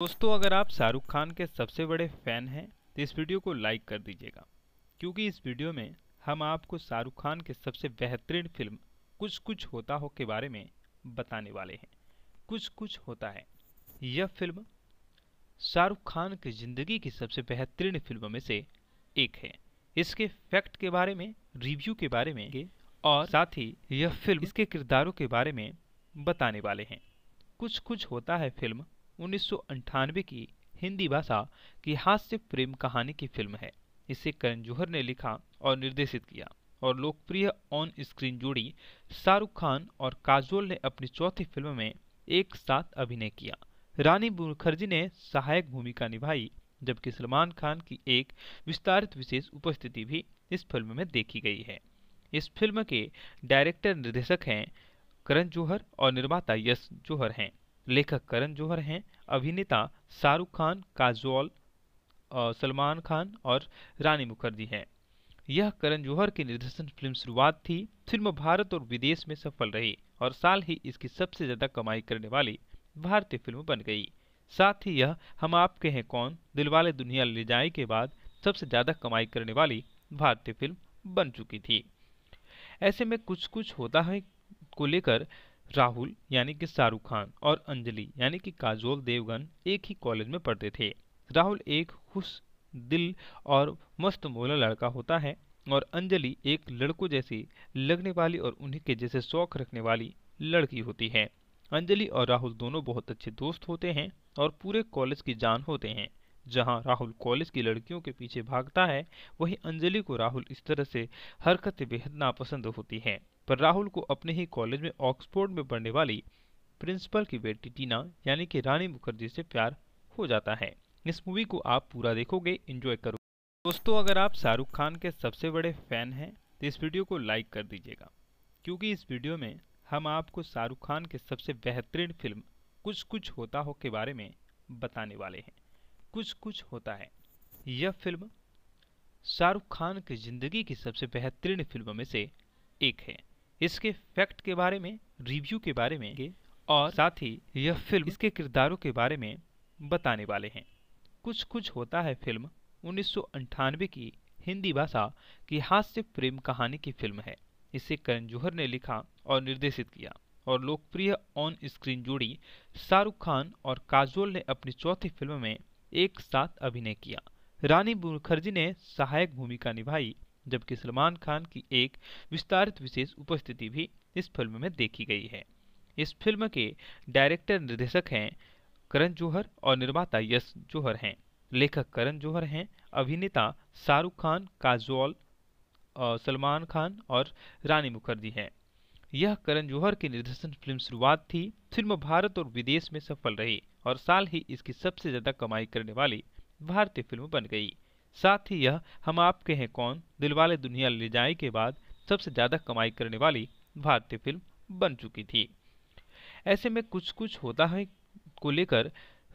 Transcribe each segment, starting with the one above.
दोस्तों, अगर आप शाहरुख खान के सबसे बड़े फ़ैन हैं तो इस वीडियो को लाइक कर दीजिएगा। क्योंकि इस वीडियो में हम आपको शाहरुख खान के सबसे बेहतरीन फ़िल्म कुछ कुछ होता हो के बारे में बताने वाले हैं। कुछ कुछ होता है। यह फ़िल्म शाहरुख खान की ज़िंदगी की सबसे बेहतरीन फ़िल्मों में से एक है। इसके फैक्ट के बारे में, रिव्यू के बारे में और साथ ही यह फ़िल्म इसके किरदारों के बारे में बताने वाले हैं। कुछ कुछ होता है फ़िल्म उन्नीस की हिंदी भाषा की हास्य प्रेम कहानी की फ़िल्म है। इसे करण जौहर ने लिखा और निर्देशित किया और लोकप्रिय ऑन स्क्रीन जोड़ी शाहरुख खान और काजोल ने अपनी चौथी फ़िल्म में एक साथ अभिनय किया। रानी मुखर्जी ने सहायक भूमिका निभाई, जबकि सलमान खान की एक विस्तारित विशेष उपस्थिति भी इस फ़िल्म में देखी गई है। इस फ़िल्म के डायरेक्टर निर्देशक हैं करण जौहर और निर्माता यश जौहर हैं। लेखक करण जौहर हैं, अभिनेता शाहरुख खान, काजोल सलमान खान और रानी मुखर्जी हैं। यह करण जौहर की निर्देशन फ़िल्म शुरुआत थी, फ़िल्म भारत और विदेश में सफल रही और साल ही इसकी सबसे ज़्यादा कमाई करने वाली भारतीय फ़िल्म बन गई। साथ ही यह हम आपके हैं कौन? दिलवाले दुनिया ले जाए के बाद सबसे ज़्यादा कमाई करने वाली भारतीय फ़िल्म बन चुकी थी। ऐसे में कुछ कुछ होता है को लेकर राहुल, यानी कि शाहरुख खान, और अंजलि, यानी कि काजोल देवगन एक ही कॉलेज में पढ़ते थे। राहुल एक खुश दिल और मस्त मोला लड़का होता है और अंजलि एक लड़कों जैसी लगने वाली और उन्हीं के जैसे शौक रखने वाली लड़की होती है। अंजलि और राहुल दोनों बहुत अच्छे दोस्त होते हैं और पूरे कॉलेज की जान होते हैं। जहाँ राहुल कॉलेज की लड़कियों के पीछे भागता है, वहीं अंजलि को राहुल इस तरह से हरकतें बेहद नापसंद होती हैं। पर राहुल को अपने ही कॉलेज में ऑक्सफोर्ड में पढ़ने वाली प्रिंसिपल की बेटी टीना, यानी कि रानी मुखर्जी से प्यार हो जाता है। इस मूवी को आप पूरा देखोगे इंजॉय करो दोस्तों, अगर आप शाहरुख खान के सबसे बड़े फ़ैन हैं तो इस वीडियो को लाइक कर दीजिएगा। क्योंकि इस वीडियो में हम आपको शाहरुख खान के सबसे बेहतरीन फ़िल्म कुछ कुछ होता हो के बारे में बताने वाले हैं। कुछ कुछ होता है। यह फ़िल्म शाहरुख खान की ज़िंदगी की सबसे बेहतरीन फ़िल्मों में से एक है। इसके फैक्ट के बारे में रिव्यू के बारे में और साथ ही यह फ़िल्म इसके किरदारों के बारे में बताने वाले हैं। कुछ कुछ होता है फ़िल्म उन्नीस की हिंदी भाषा की हास्य प्रेम कहानी की फ़िल्म है। इसे करण जौहर ने लिखा और निर्देशित किया और लोकप्रिय ऑन स्क्रीन जोड़ी शाहरुख खान और काजोल ने अपनी चौथी फ़िल्म में एक साथ अभिनय किया। रानी मुखर्जी ने सहायक भूमिका निभाई जबकि सलमान खान की एक विस्तारित विशेष उपस्थिति भी इस फ़िल्म में देखी गई है। इस फ़िल्म के डायरेक्टर निर्देशक हैं करण जौहर और निर्माता यश जौहर हैं। लेखक करण जौहर हैं, अभिनेता शाहरुख खान, काजोल सलमान खान और रानी मुखर्जी हैं। यह करण जौहर की निर्देशन फ़िल्म शुरुआत थी, फ़िल्म भारत और विदेश में सफल रही और साल ही इसकी सबसे ज़्यादा कमाई करने वाली भारतीय फ़िल्म बन गई। साथ ही यह, हम आपके हैं कौन? दिलवाले दुनिया ले जाए के बाद सबसे ज़्यादा कमाई करने वाली भारतीय फ़िल्म बन चुकी थी। ऐसे में कुछ कुछ होता है को लेकर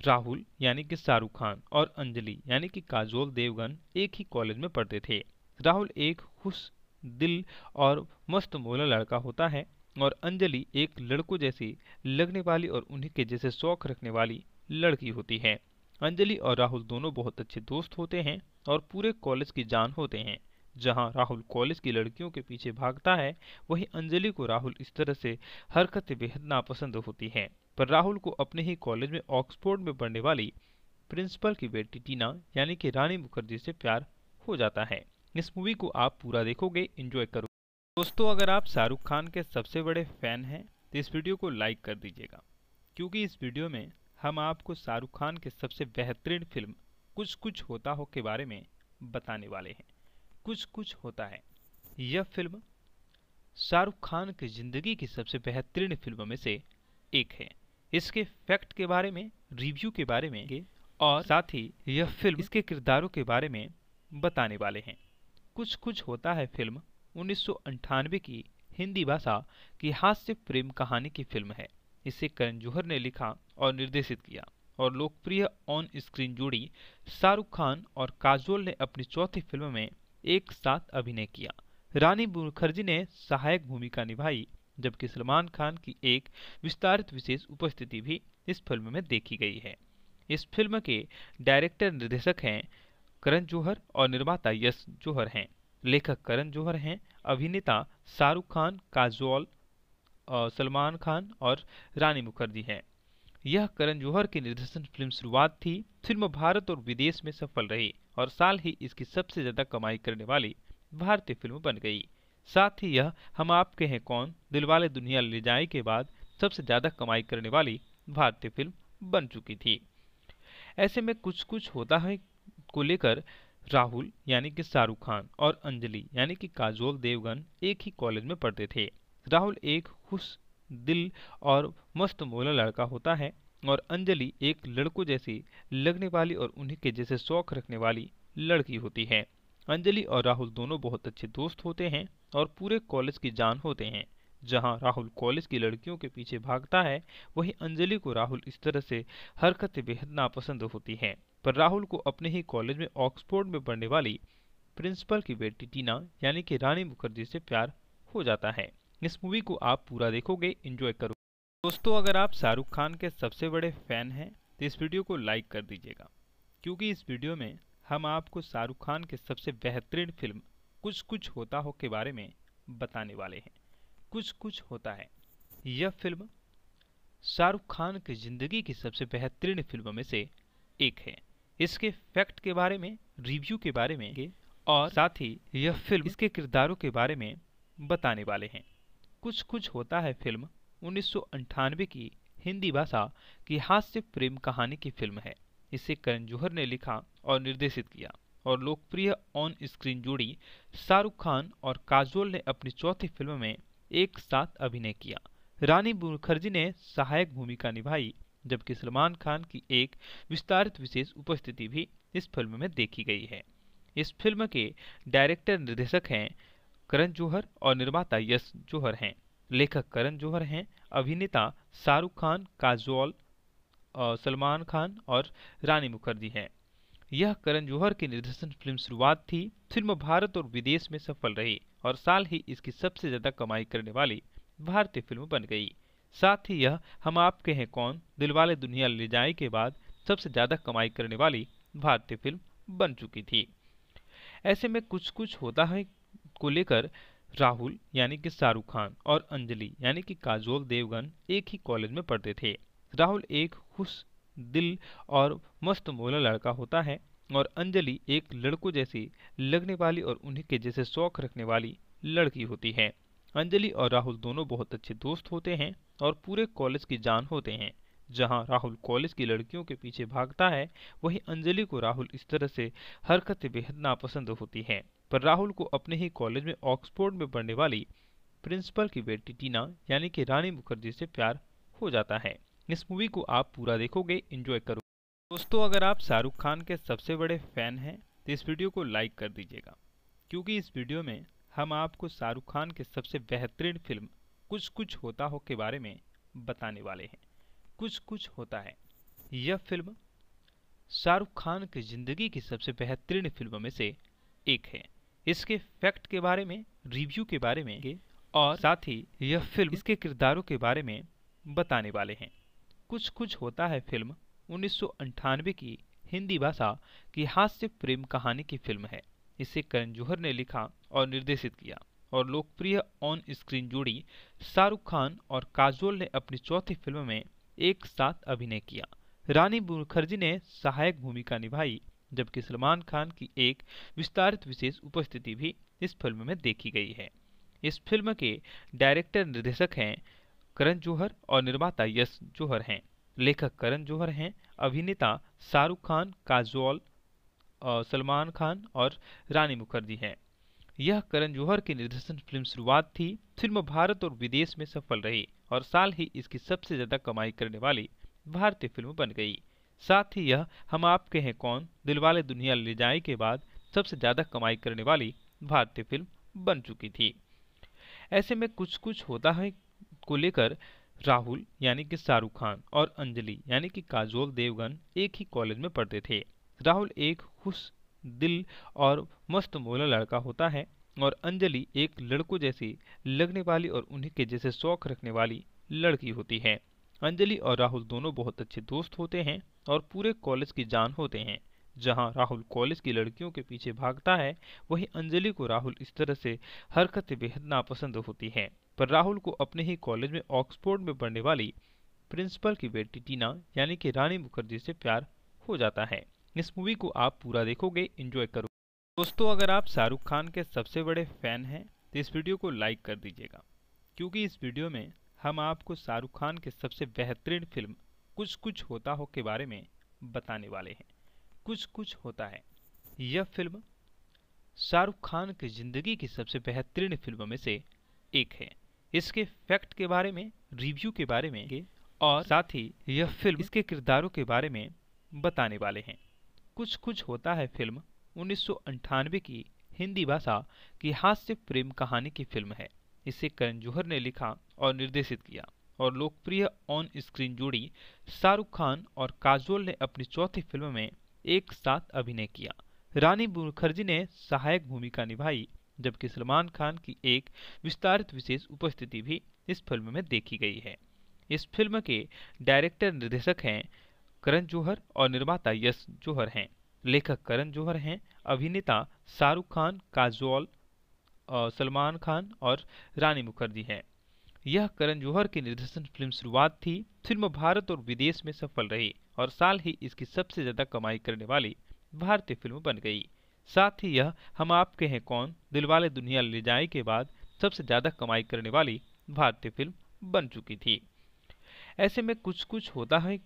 राहुल, यानी कि शाहरुख खान और अंजलि, यानी कि काजोल देवगन, एक ही कॉलेज में पढ़ते थे। राहुल एक खुश दिल और मस्त मोला लड़का होता है और अंजलि एक लड़कों जैसी लगने वाली और उन्हीं के जैसे शौक रखने वाली लड़की होती है। अंजलि और राहुल दोनों बहुत अच्छे दोस्त होते हैं। और पूरे कॉलेज की जान होते हैं। जहाँ राहुल कॉलेज की लड़कियों के पीछे भागता है, वहीं अंजलि को राहुल इस तरह से हरकतें बेहद नापसंद होती हैं। पर राहुल को अपने ही कॉलेज में ऑक्सफोर्ड में पढ़ने वाली प्रिंसिपल की बेटी टीना, यानी कि रानी मुखर्जी से प्यार हो जाता है। इस मूवी को आप पूरा देखोगे इंजॉय करो। दोस्तों, अगर आप शाहरुख खान के सबसे बड़े फ़ैन हैं तो इस वीडियो को लाइक कर दीजिएगा। क्योंकि इस वीडियो में हम आपको शाहरुख खान के सबसे बेहतरीन फ़िल्म कुछ कुछ होता हो के बारे में बताने वाले हैं। कुछ कुछ होता है। यह फ़िल्म शाहरुख खान की ज़िंदगी की सबसे बेहतरीन फ़िल्मों में से एक है। इसके फैक्ट के बारे में, रिव्यू के बारे में और साथ ही यह फ़िल्म इसके किरदारों के बारे में बताने वाले हैं। कुछ कुछ होता है फ़िल्म उन्नीस की हिंदी भाषा की हास्य प्रेम कहानी की फ़िल्म है। इसे करण जौहर ने लिखा और निर्देशित किया। और लोकप्रिय ऑन स्क्रीन जोड़ी शाहरुख खान और काजोल ने अपनी चौथी फ़िल्म में एक साथ अभिनय किया। रानी मुखर्जी ने सहायक भूमिका निभाई, जबकि सलमान खान की एक विस्तारित विशेष उपस्थिति भी इस फ़िल्म में देखी गई है। इस फ़िल्म के डायरेक्टर निर्देशक हैं करण जौहर और निर्माता यश जौहर हैं। लेखक करण जौहर हैं, अभिनेता शाहरुख खान, काजोल सलमान खान और रानी मुखर्जी हैं। यह करण जौहर की निर्देशन फ़िल्म शुरुआत थी। फ़िल्म भारत और विदेश में सफल रही और साल ही इसकी सबसे ज़्यादा कमाई करने वाली भारतीय फ़िल्म बन गई। साथ ही यह हम आपके हैं कौन? दिलवाले दुनिया ले जाए के बाद सबसे ज़्यादा कमाई करने वाली भारतीय फ़िल्म बन चुकी थी। ऐसे में कुछ कुछ होता है को लेकर राहुल यानी कि शाहरुख खान और अंजलि यानी कि काजोल देवगन एक ही कॉलेज में पढ़ते थे। राहुल एक खुश दिल और मस्त मोला लड़का होता है और अंजलि एक लड़कों जैसी लगने वाली और उन्हीं के जैसे शौक रखने वाली लड़की होती है। अंजलि और राहुल दोनों बहुत अच्छे दोस्त होते हैं और पूरे कॉलेज की जान होते हैं। जहाँ राहुल कॉलेज की लड़कियों के पीछे भागता है, वहीं अंजलि को राहुल इस तरह से हरकतें बेहद नापसंद होती हैं। पर राहुल को अपने ही कॉलेज में ऑक्सफोर्ड में पढ़ने वाली प्रिंसिपल की बेटी टीना, यानी कि रानी मुखर्जी से प्यार हो जाता है। इस मूवी को आप पूरा देखोगे इंजॉय करोगे। दोस्तों अगर आप शाहरुख खान के सबसे बड़े फ़ैन हैं तो इस वीडियो को लाइक कर दीजिएगा। क्योंकि इस वीडियो में हम आपको शाहरुख खान के सबसे बेहतरीन फ़िल्म कुछ कुछ होता हो के बारे में बताने वाले हैं। कुछ कुछ होता है। यह फ़िल्म शाहरुख खान की ज़िंदगी की सबसे बेहतरीन फ़िल्मों में से एक है। इसके फैक्ट के बारे में रिव्यू के बारे में और साथ ही यह फ़िल्म इसके किरदारों के बारे में बताने वाले हैं। कुछ कुछ होता है फ़िल्म, उन्नीस की हिंदी भाषा की हास्य प्रेम कहानी की फ़िल्म है। इसे करण जौहर ने लिखा और निर्देशित किया और लोकप्रिय ऑन स्क्रीन जोड़ी शाहरुख खान और काजोल ने अपनी चौथी फ़िल्म में एक साथ अभिनय किया। रानी मुखर्जी ने सहायक भूमिका निभाई, जबकि सलमान खान की एक विस्तारित विशेष उपस्थिति भी इस फ़िल्म में देखी गई है। इस फ़िल्म के डायरेक्टर निर्देशक हैं करण जौहर और निर्माता यश जौहर हैं। लेखक करण जौहर हैं, अभिनेता शाहरुख खान, काजोल सलमान खान और रानी मुखर्जी हैं। यह करण जौहर की निर्देशन फ़िल्म शुरुआत थी, फ़िल्म भारत और विदेश में सफल रही और साल ही इसकी सबसे ज़्यादा कमाई करने वाली भारतीय फ़िल्म बन गई। साथ ही यह हम आपके हैं कौन दिलवाले दुनिया ले जाए के बाद सबसे ज़्यादा कमाई करने वाली भारतीय फ़िल्म बन चुकी थी। ऐसे में कुछ कुछ होता है को लेकर राहुल, यानी कि शाहरुख खान और अंजलि, यानी कि काजोल देवगन एक ही कॉलेज में पढ़ते थे। राहुल एक खुश दिल और मस्त मोला लड़का होता है और अंजलि एक लड़कों जैसी लगने वाली और उन्हीं के जैसे शौक रखने वाली लड़की होती है। अंजलि और राहुल दोनों बहुत अच्छे दोस्त होते हैं और पूरे कॉलेज की जान होते हैं। जहाँ राहुल कॉलेज की लड़कियों के पीछे भागता है, वहीं अंजलि को राहुल इस तरह से हरकतें बेहद नापसंद होती हैं। पर राहुल को अपने ही कॉलेज में ऑक्सफोर्ड में पढ़ने वाली प्रिंसिपल की बेटी टीना, यानी कि रानी मुखर्जी से प्यार हो जाता है। इस मूवी को आप पूरा देखोगे इंजॉय करो दोस्तों, अगर आप शाहरुख खान के सबसे बड़े फ़ैन हैं तो इस वीडियो को लाइक कर दीजिएगा। क्योंकि इस वीडियो में हम आपको शाहरुख खान के सबसे बेहतरीन फ़िल्म कुछ कुछ होता हो के बारे में बताने वाले हैं। कुछ कुछ होता है। यह फ़िल्म शाहरुख खान की ज़िंदगी की सबसे बेहतरीन फ़िल्मों में से एक है। इसके फैक्ट के बारे में रिव्यू के बारे में और साथ ही यह फ़िल्म इसके किरदारों के बारे में बताने वाले हैं। कुछ कुछ होता है फ़िल्म उन्नीस की हिंदी भाषा की हास्य प्रेम कहानी की फ़िल्म है। इसे करण जौहर ने लिखा और निर्देशित किया और लोकप्रिय ऑन स्क्रीन जोड़ी शाहरुख खान और काजोल ने अपनी चौथी फ़िल्म में एक साथ अभिनय किया। रानी मुखर्जी ने सहायक भूमिका निभाई जबकि सलमान खान की एक विस्तारित विशेष उपस्थिति भी इस फ़िल्म में देखी गई है। इस फ़िल्म के डायरेक्टर निर्देशक हैं करण जौहर और निर्माता यश जौहर हैं। लेखक करण जौहर हैं, अभिनेता शाहरुख खान, काजोल सलमान खान और रानी मुखर्जी हैं। यह करण जौहर की निर्देशन फ़िल्म शुरुआत थी, फ़िल्म भारत और विदेश में सफल रही और साल ही इसकी सबसे ज़्यादा कमाई करने वाली भारतीय फ़िल्म बन गई। साथ ही यह, हम आपके हैं कौन? दिलवाले दुनिया ले जाए के बाद सबसे ज़्यादा कमाई करने वाली भारतीय फ़िल्म बन चुकी थी। ऐसे में कुछ कुछ होता है को लेकर राहुल, यानी कि शाहरुख खान और अंजलि, यानी कि काजोल देवगन एक ही कॉलेज में पढ़ते थे। राहुल एक खुश दिल और मस्त मोला लड़का होता है और अंजलि एक लड़कों जैसी लगने वाली और उन्हीं के जैसे शौक रखने वाली लड़की होती है। अंजलि और राहुल दोनों बहुत अच्छे दोस्त होते हैं। और पूरे कॉलेज की जान होते हैं। जहाँ राहुल कॉलेज की लड़कियों के पीछे भागता है, वहीं अंजलि को राहुल इस तरह से हरकतें बेहद नापसंद होती हैं। पर राहुल को अपने ही कॉलेज में ऑक्सफोर्ड में पढ़ने वाली प्रिंसिपल की बेटी टीना, यानी कि रानी मुखर्जी से प्यार हो जाता है। इस मूवी को आप पूरा देखोगे इंजॉय करोगे दोस्तों, अगर आप शाहरुख खान के सबसे बड़े फ़ैन हैं तो इस वीडियो को लाइक कर दीजिएगा। क्योंकि इस वीडियो में हम आपको शाहरुख खान के सबसे बेहतरीन फ़िल्म कुछ कुछ होता हो के बारे में बताने वाले हैं। कुछ कुछ होता है। यह फ़िल्म शाहरुख खान की ज़िंदगी की सबसे बेहतरीन फ़िल्मों में से एक है। इसके फैक्ट के बारे में, रिव्यू के बारे में और साथ ही यह फ़िल्म इसके किरदारों के बारे में बताने वाले हैं। कुछ कुछ होता है फ़िल्म उन्नीस की हिंदी भाषा की हास्य प्रेम कहानी की फ़िल्म है। इसे करण जौहर ने लिखा और निर्देशित किया। और लोकप्रिय ऑन स्क्रीन जोड़ी शाहरुख खान और काजोल ने अपनी चौथी फ़िल्म में एक साथ अभिनय किया। रानी मुखर्जी ने सहायक भूमिका निभाई, जबकि सलमान खान की एक विस्तारित विशेष उपस्थिति भी इस फ़िल्म में देखी गई है। इस फ़िल्म के डायरेक्टर निर्देशक हैं करण जौहर और निर्माता यश जौहर हैं। लेखक करण जौहर हैं, अभिनेता शाहरुख खान, काजोल सलमान खान और रानी मुखर्जी हैं। यह करण जौहर की निर्देशन फ़िल्म शुरुआत थी। फ़िल्म भारत और विदेश में सफल रही और साल ही इसकी सबसे ज़्यादा कमाई करने वाली भारतीय फ़िल्म बन गई। साथ ही यह हम आपके हैं कौन? दिलवाले दुनिया ले जाए के बाद सबसे ज़्यादा कमाई करने वाली भारतीय फ़िल्म बन चुकी थी। ऐसे में कुछ कुछ होता है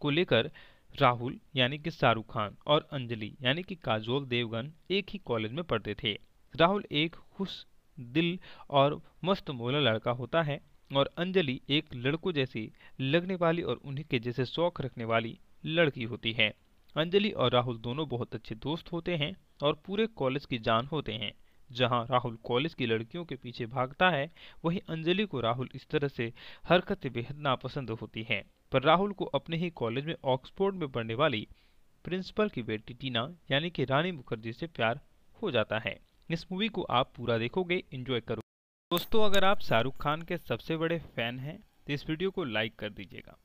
को लेकर राहुल यानी कि शाहरुख खान और अंजलि यानी कि काजोल देवगन एक ही कॉलेज में पढ़ते थे। राहुल एक खुश दिल और मस्त मोला लड़का होता है और अंजलि एक लड़कों जैसी लगने वाली और उन्हीं के जैसे शौक रखने वाली लड़की होती है। अंजलि और राहुल दोनों बहुत अच्छे दोस्त होते हैं और पूरे कॉलेज की जान होते हैं। जहाँ राहुल कॉलेज की लड़कियों के पीछे भागता है, वहीं अंजलि को राहुल इस तरह से हरकतें बेहद नापसंद होती हैं। पर राहुल को अपने ही कॉलेज में ऑक्सफोर्ड में पढ़ने वाली प्रिंसिपल की बेटी टीना, यानी कि रानी मुखर्जी से प्यार हो जाता है। इस मूवी को आप पूरा देखोगे इंजॉय करोगे। दोस्तों अगर आप शाहरुख खान के सबसे बड़े फ़ैन हैं तो इस वीडियो को लाइक कर दीजिएगा।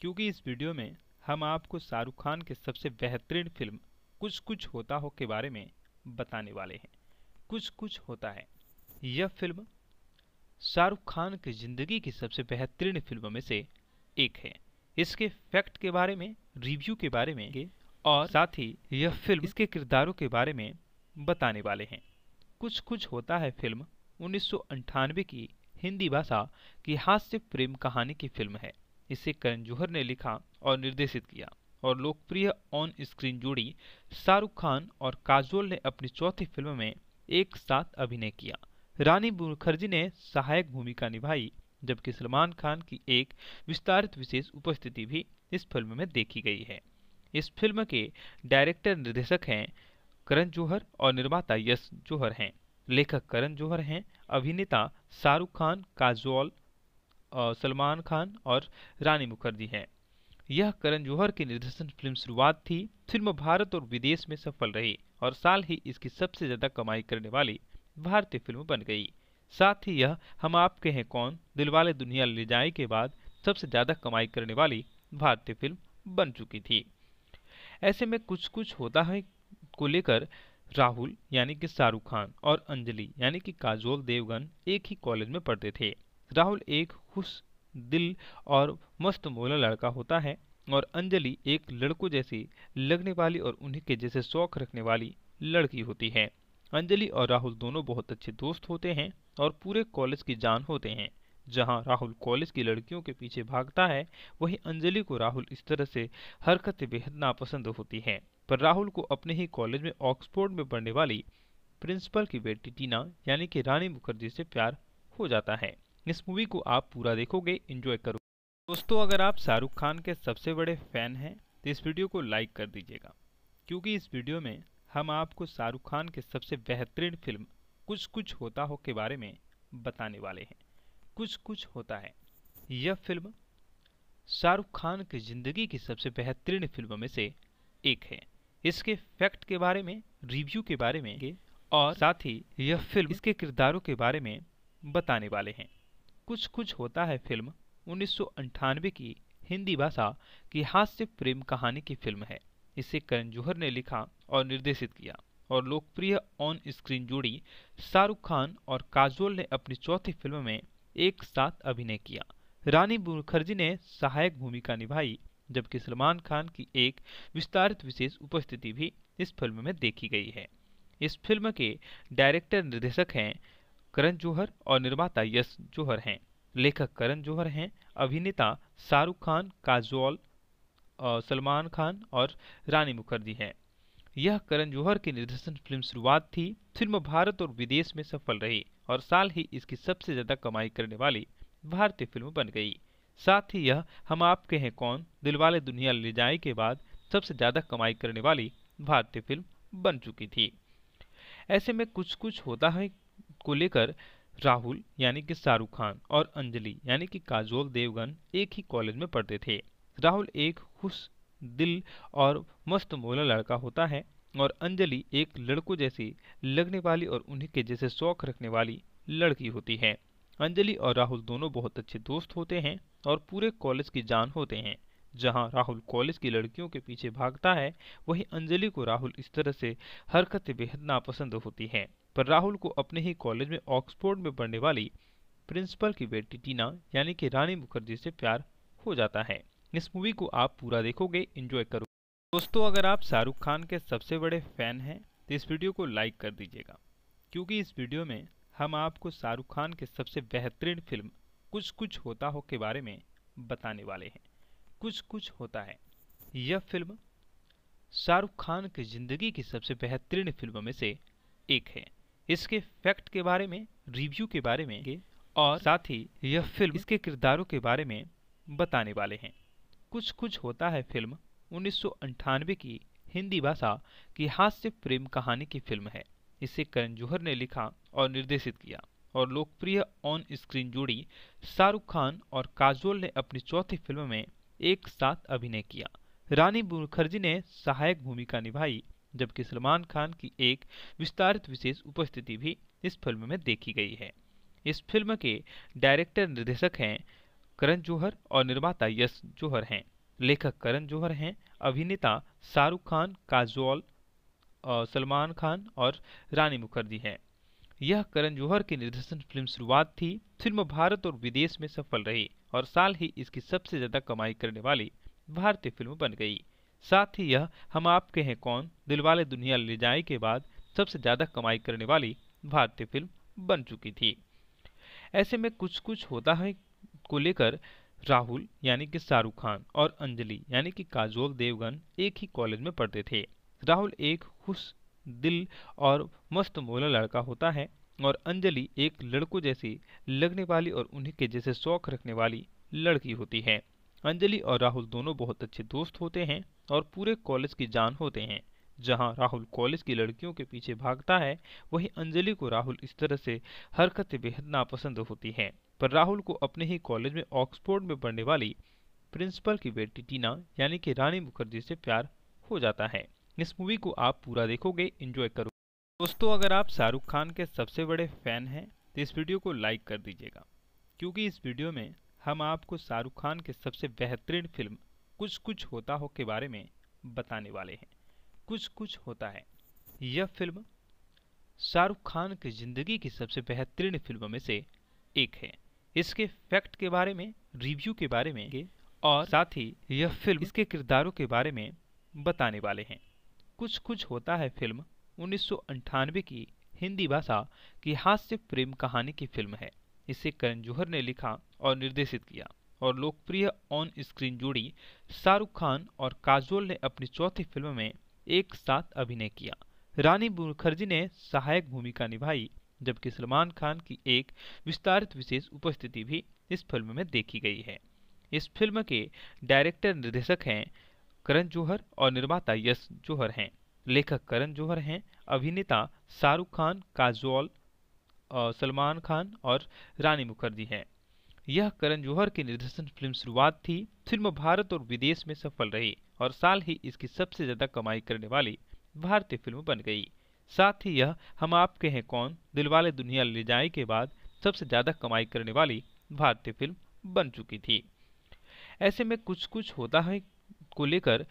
क्योंकि इस वीडियो में हम आपको शाहरुख खान के सबसे बेहतरीन फ़िल्म कुछ कुछ होता हो के बारे में बताने वाले हैं। कुछ कुछ होता है। यह फ़िल्म शाहरुख खान की ज़िंदगी की सबसे बेहतरीन फ़िल्मों में से एक है। इसके फैक्ट के बारे में रिव्यू के बारे में और साथ ही यह फ़िल्म इसके किरदारों के बारे में बताने वाले हैं। कुछ कुछ होता है फ़िल्म, उन्नीस की हिंदी भाषा की हास्य प्रेम कहानी की फ़िल्म है। इसे करण जौहर ने लिखा और निर्देशित किया और लोकप्रिय ऑन स्क्रीन जोड़ी शाहरुख खान और काजोल ने अपनी चौथी फ़िल्म में एक साथ अभिनय किया। रानी मुखर्जी ने सहायक भूमिका निभाई, जबकि सलमान खान की एक विस्तारित विशेष उपस्थिति भी इस फ़िल्म में देखी गई है। इस फ़िल्म के डायरेक्टर निर्देशक हैं करण जौहर और निर्माता यश जौहर हैं। लेखक करण जौहर हैं, अभिनेता शाहरुख खान, काजोल सलमान खान और रानी मुखर्जी हैं। यह करण जौहर की निर्देशन फ़िल्म शुरुआत थी, फ़िल्म भारत और विदेश में सफल रही और साल ही इसकी सबसे ज़्यादा कमाई करने वाली भारतीय फ़िल्म बन गई। साथ ही यह हम आपके हैं कौन? दिलवाले दुनिया ले जाए के बाद सबसे ज़्यादा कमाई करने वाली भारतीय फ़िल्म बन चुकी थी। ऐसे में कुछ कुछ होता है को लेकर राहुल, यानी कि शाहरुख खान और अंजलि, यानी कि काजोल देवगन एक ही कॉलेज में पढ़ते थे। राहुल एक खुश दिल और मस्त मोला लड़का होता है और अंजलि एक लड़कों जैसी लगने वाली और उन्हीं के जैसे शौक रखने वाली लड़की होती है। अंजलि और राहुल दोनों बहुत अच्छे दोस्त होते हैं और पूरे कॉलेज की जान होते हैं। जहाँ राहुल कॉलेज की लड़कियों के पीछे भागता है, वहीं अंजलि को राहुल इस तरह से हरकतें बेहद नापसंद होती हैं। पर राहुल को अपने ही कॉलेज में ऑक्सफोर्ड में पढ़ने वाली प्रिंसिपल की बेटी टीना, यानी कि रानी मुखर्जी से प्यार हो जाता है। इस मूवी को आप पूरा देखोगे इंजॉय करो दोस्तों, अगर आप शाहरुख खान के सबसे बड़े फ़ैन हैं तो इस वीडियो को लाइक कर दीजिएगा। क्योंकि इस वीडियो में हम आपको शाहरुख खान के सबसे बेहतरीन फ़िल्म कुछ कुछ होता हो के बारे में बताने वाले हैं। कुछ कुछ होता है। यह फ़िल्म शाहरुख खान की ज़िंदगी की सबसे बेहतरीन फ़िल्मों में से एक है। इसके फैक्ट के बारे में रिव्यू के बारे में और साथ ही यह फ़िल्म इसके किरदारों के बारे में बताने वाले हैं। कुछ कुछ होता है फ़िल्म उन्नीस की हिंदी भाषा की हास्य प्रेम कहानी की फ़िल्म है। इसे करण जौहर ने लिखा और निर्देशित किया और लोकप्रिय ऑन स्क्रीन जोड़ी शाहरुख खान और काजोल ने अपनी चौथी फ़िल्म में एक साथ अभिनय किया। रानी मुखर्जी ने सहायक भूमिका निभाई जबकि सलमान खान की एक विस्तारित विशेष उपस्थिति भी इस फ़िल्म में देखी गई है। इस फ़िल्म के डायरेक्टर निर्देशक हैं करण जौहर और निर्माता यश जौहर हैं। लेखक करण जौहर हैं, अभिनेता शाहरुख खान, काजोल सलमान खान और रानी मुखर्जी हैं। यह करण जौहर की निर्देशन फ़िल्म शुरुआत थी, फ़िल्म भारत और विदेश में सफल रही और साल ही इसकी सबसे ज़्यादा कमाई करने वाली भारतीय फ़िल्म बन गई। साथ ही यह, हम आपके हैं कौन? दिलवाले दुनिया ले जाए के बाद सबसे ज़्यादा कमाई करने वाली भारतीय फ़िल्म बन चुकी थी। ऐसे में कुछ कुछ होता है को लेकर राहुल, यानी कि शाहरुख खान और अंजलि, यानी कि काजोल देवगन एक ही कॉलेज में पढ़ते थे। राहुल एक खुश दिल और मस्त मोला लड़का होता है और अंजलि एक लड़कों जैसी लगने वाली और उन्हीं के जैसे शौक रखने वाली लड़की होती है। अंजलि और राहुल दोनों बहुत अच्छे दोस्त होते हैं। और पूरे कॉलेज की जान होते हैं। जहाँ राहुल कॉलेज की लड़कियों के पीछे भागता है, वहीं अंजलि को राहुल इस तरह से हरकतें बेहद नापसंद होती हैं। पर राहुल को अपने ही कॉलेज में ऑक्सफोर्ड में पढ़ने वाली प्रिंसिपल की बेटी टीना, यानी कि रानी मुखर्जी से प्यार हो जाता है। इस मूवी को आप पूरा देखोगे इंजॉय करो। दोस्तों, अगर आप शाहरुख खान के सबसे बड़े फ़ैन हैं तो इस वीडियो को लाइक कर दीजिएगा। क्योंकि इस वीडियो में हम आपको शाहरुख खान के सबसे बेहतरीन फ़िल्म कुछ कुछ होता हो के बारे में बताने वाले हैं। कुछ कुछ होता है। यह फ़िल्म शाहरुख खान की ज़िंदगी की सबसे बेहतरीन फ़िल्मों में से एक है। इसके फैक्ट के बारे में, रिव्यू के बारे में और साथ ही यह फ़िल्म इसके किरदारों के बारे में बताने वाले हैं। कुछ कुछ होता है फ़िल्म उन्नीस की हिंदी भाषा की हास्य प्रेम कहानी की फ़िल्म है। इसे करण जौहर ने लिखा और निर्देशित किया। और लोकप्रिय ऑन स्क्रीन जोड़ी शाहरुख खान और काजोल ने अपनी चौथी फ़िल्म में एक साथ अभिनय किया। रानी मुखर्जी ने सहायक भूमिका निभाई, जबकि सलमान खान की एक विस्तारित विशेष उपस्थिति भी इस फ़िल्म में देखी गई है। इस फ़िल्म के डायरेक्टर निर्देशक हैं करण जौहर और निर्माता यश जौहर हैं। लेखक करण जौहर हैं, अभिनेता शाहरुख खान, काजोल सलमान खान और रानी मुखर्जी हैं। यह करण जौहर की निर्देशन फ़िल्म शुरुआत थी। फ़िल्म भारत और विदेश में सफल रही और साल ही इसकी सबसे ज़्यादा कमाई करने वाली भारतीय फ़िल्म बन गई। साथ ही यह हम आपके हैं कौन? दिलवाले दुनिया ले जाए के बाद सबसे ज़्यादा कमाई करने वाली भारतीय फ़िल्म बन चुकी थी। ऐसे में कुछ कुछ होता है को लेकर राहुल, यानी कि शाहरुख खान, और अंजलि, यानी कि काजोल देवगन एक ही कॉलेज में पढ़ते थे। राहुल एक खुश दिल और मस्त मोला लड़का होता है और अंजलि एक लड़कों जैसी लगने वाली और उन्हीं के जैसे शौक रखने वाली लड़की होती है। अंजलि और राहुल दोनों बहुत अच्छे दोस्त होते हैं और पूरे कॉलेज की जान होते हैं। जहाँ राहुल कॉलेज की लड़कियों के पीछे भागता है, वहीं अंजलि को राहुल इस तरह से हरकतें बेहद नापसंद होती हैं। पर राहुल को अपने ही कॉलेज में ऑक्सफोर्ड में पढ़ने वाली प्रिंसिपल की बेटी टीना, यानी कि रानी मुखर्जी से प्यार हो जाता है। इस मूवी को आप पूरा देखोगे इंजॉय करोगे। दोस्तों अगर आप शाहरुख खान के सबसे बड़े फ़ैन हैं तो इस वीडियो को लाइक कर दीजिएगा। क्योंकि इस वीडियो में हम आपको शाहरुख खान के सबसे बेहतरीन फ़िल्म कुछ कुछ होता हो के बारे में बताने वाले हैं। कुछ कुछ होता है। यह फ़िल्म शाहरुख खान की ज़िंदगी की सबसे बेहतरीन फ़िल्मों में से एक है। इसके फैक्ट के बारे में रिव्यू के बारे में और साथ ही यह फ़िल्म इसके किरदारों के बारे में बताने वाले हैं। कुछ कुछ होता है फ़िल्म, उन्नीस की हिंदी भाषा की हास्य प्रेम कहानी की फ़िल्म है। इसे करण जौहर ने लिखा और निर्देशित किया और लोकप्रिय ऑन स्क्रीन जोड़ी शाहरुख खान और काजोल ने अपनी चौथी फ़िल्म में एक साथ अभिनय किया। रानी मुखर्जी ने सहायक भूमिका निभाई, जबकि सलमान खान की एक विस्तारित विशेष उपस्थिति भी इस फ़िल्म में देखी गई है। इस फ़िल्म के डायरेक्टर निर्देशक हैं करण जौहर और निर्माता यश जौहर हैं। लेखक करण जौहर हैं, अभिनेता शाहरुख खान, काजोल सलमान खान और रानी मुखर्जी हैं। यह करण जौहर की निर्देशन फ़िल्म शुरुआत थी, फ़िल्म भारत और विदेश में सफल रही और साल ही इसकी सबसे ज़्यादा कमाई करने वाली भारतीय फ़िल्म बन गई। साथ ही यह हम आपके हैं कौन दिलवाले दुनिया ले जाए के बाद सबसे ज़्यादा कमाई करने वाली भारतीय फ़िल्म बन चुकी थी। ऐसे में कुछ कुछ होता है को लेकर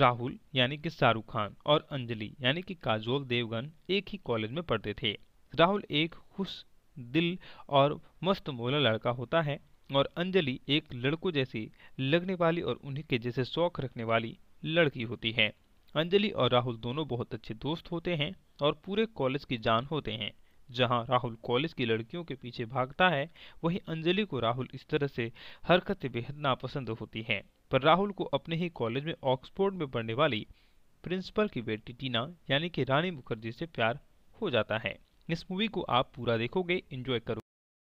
राहुल, यानी कि शाहरुख खान और अंजलि, यानी कि काजोल देवगन एक ही कॉलेज में पढ़ते थे। राहुल एक खुश दिल और मस्त मोला लड़का होता है और अंजलि एक लड़कों जैसी लगने वाली और उन्हीं के जैसे शौक रखने वाली लड़की होती है। अंजलि और राहुल दोनों बहुत अच्छे दोस्त होते हैं और पूरे कॉलेज की जान होते हैं। जहाँ राहुल कॉलेज की लड़कियों के पीछे भागता है, वहीं अंजलि को राहुल इस तरह से हरकतें बेहद नापसंद होती हैं। पर राहुल को अपने ही कॉलेज में ऑक्सफोर्ड में पढ़ने वाली प्रिंसिपल की बेटी टीना, यानी कि रानी मुखर्जी से प्यार हो जाता है। इस मूवी को आप पूरा देखोगे इंजॉय करो।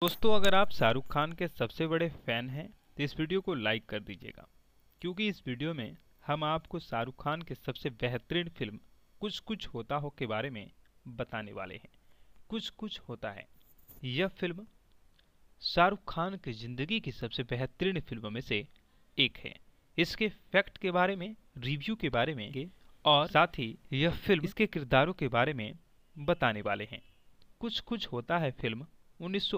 दोस्तों, अगर आप शाहरुख खान के सबसे बड़े फ़ैन हैं तो इस वीडियो को लाइक कर दीजिएगा। क्योंकि इस वीडियो में हम आपको शाहरुख खान के सबसे बेहतरीन फ़िल्म कुछ कुछ होता हो के बारे में बताने वाले हैं। कुछ कुछ होता है। यह फ़िल्म शाहरुख खान की ज़िंदगी की सबसे बेहतरीन फ़िल्मों में से एक है। इसके फैक्ट के बारे में रिव्यू के बारे में और साथ ही यह फ़िल्म इसके किरदारों के बारे में बताने वाले हैं। कुछ कुछ होता है फ़िल्म उन्नीस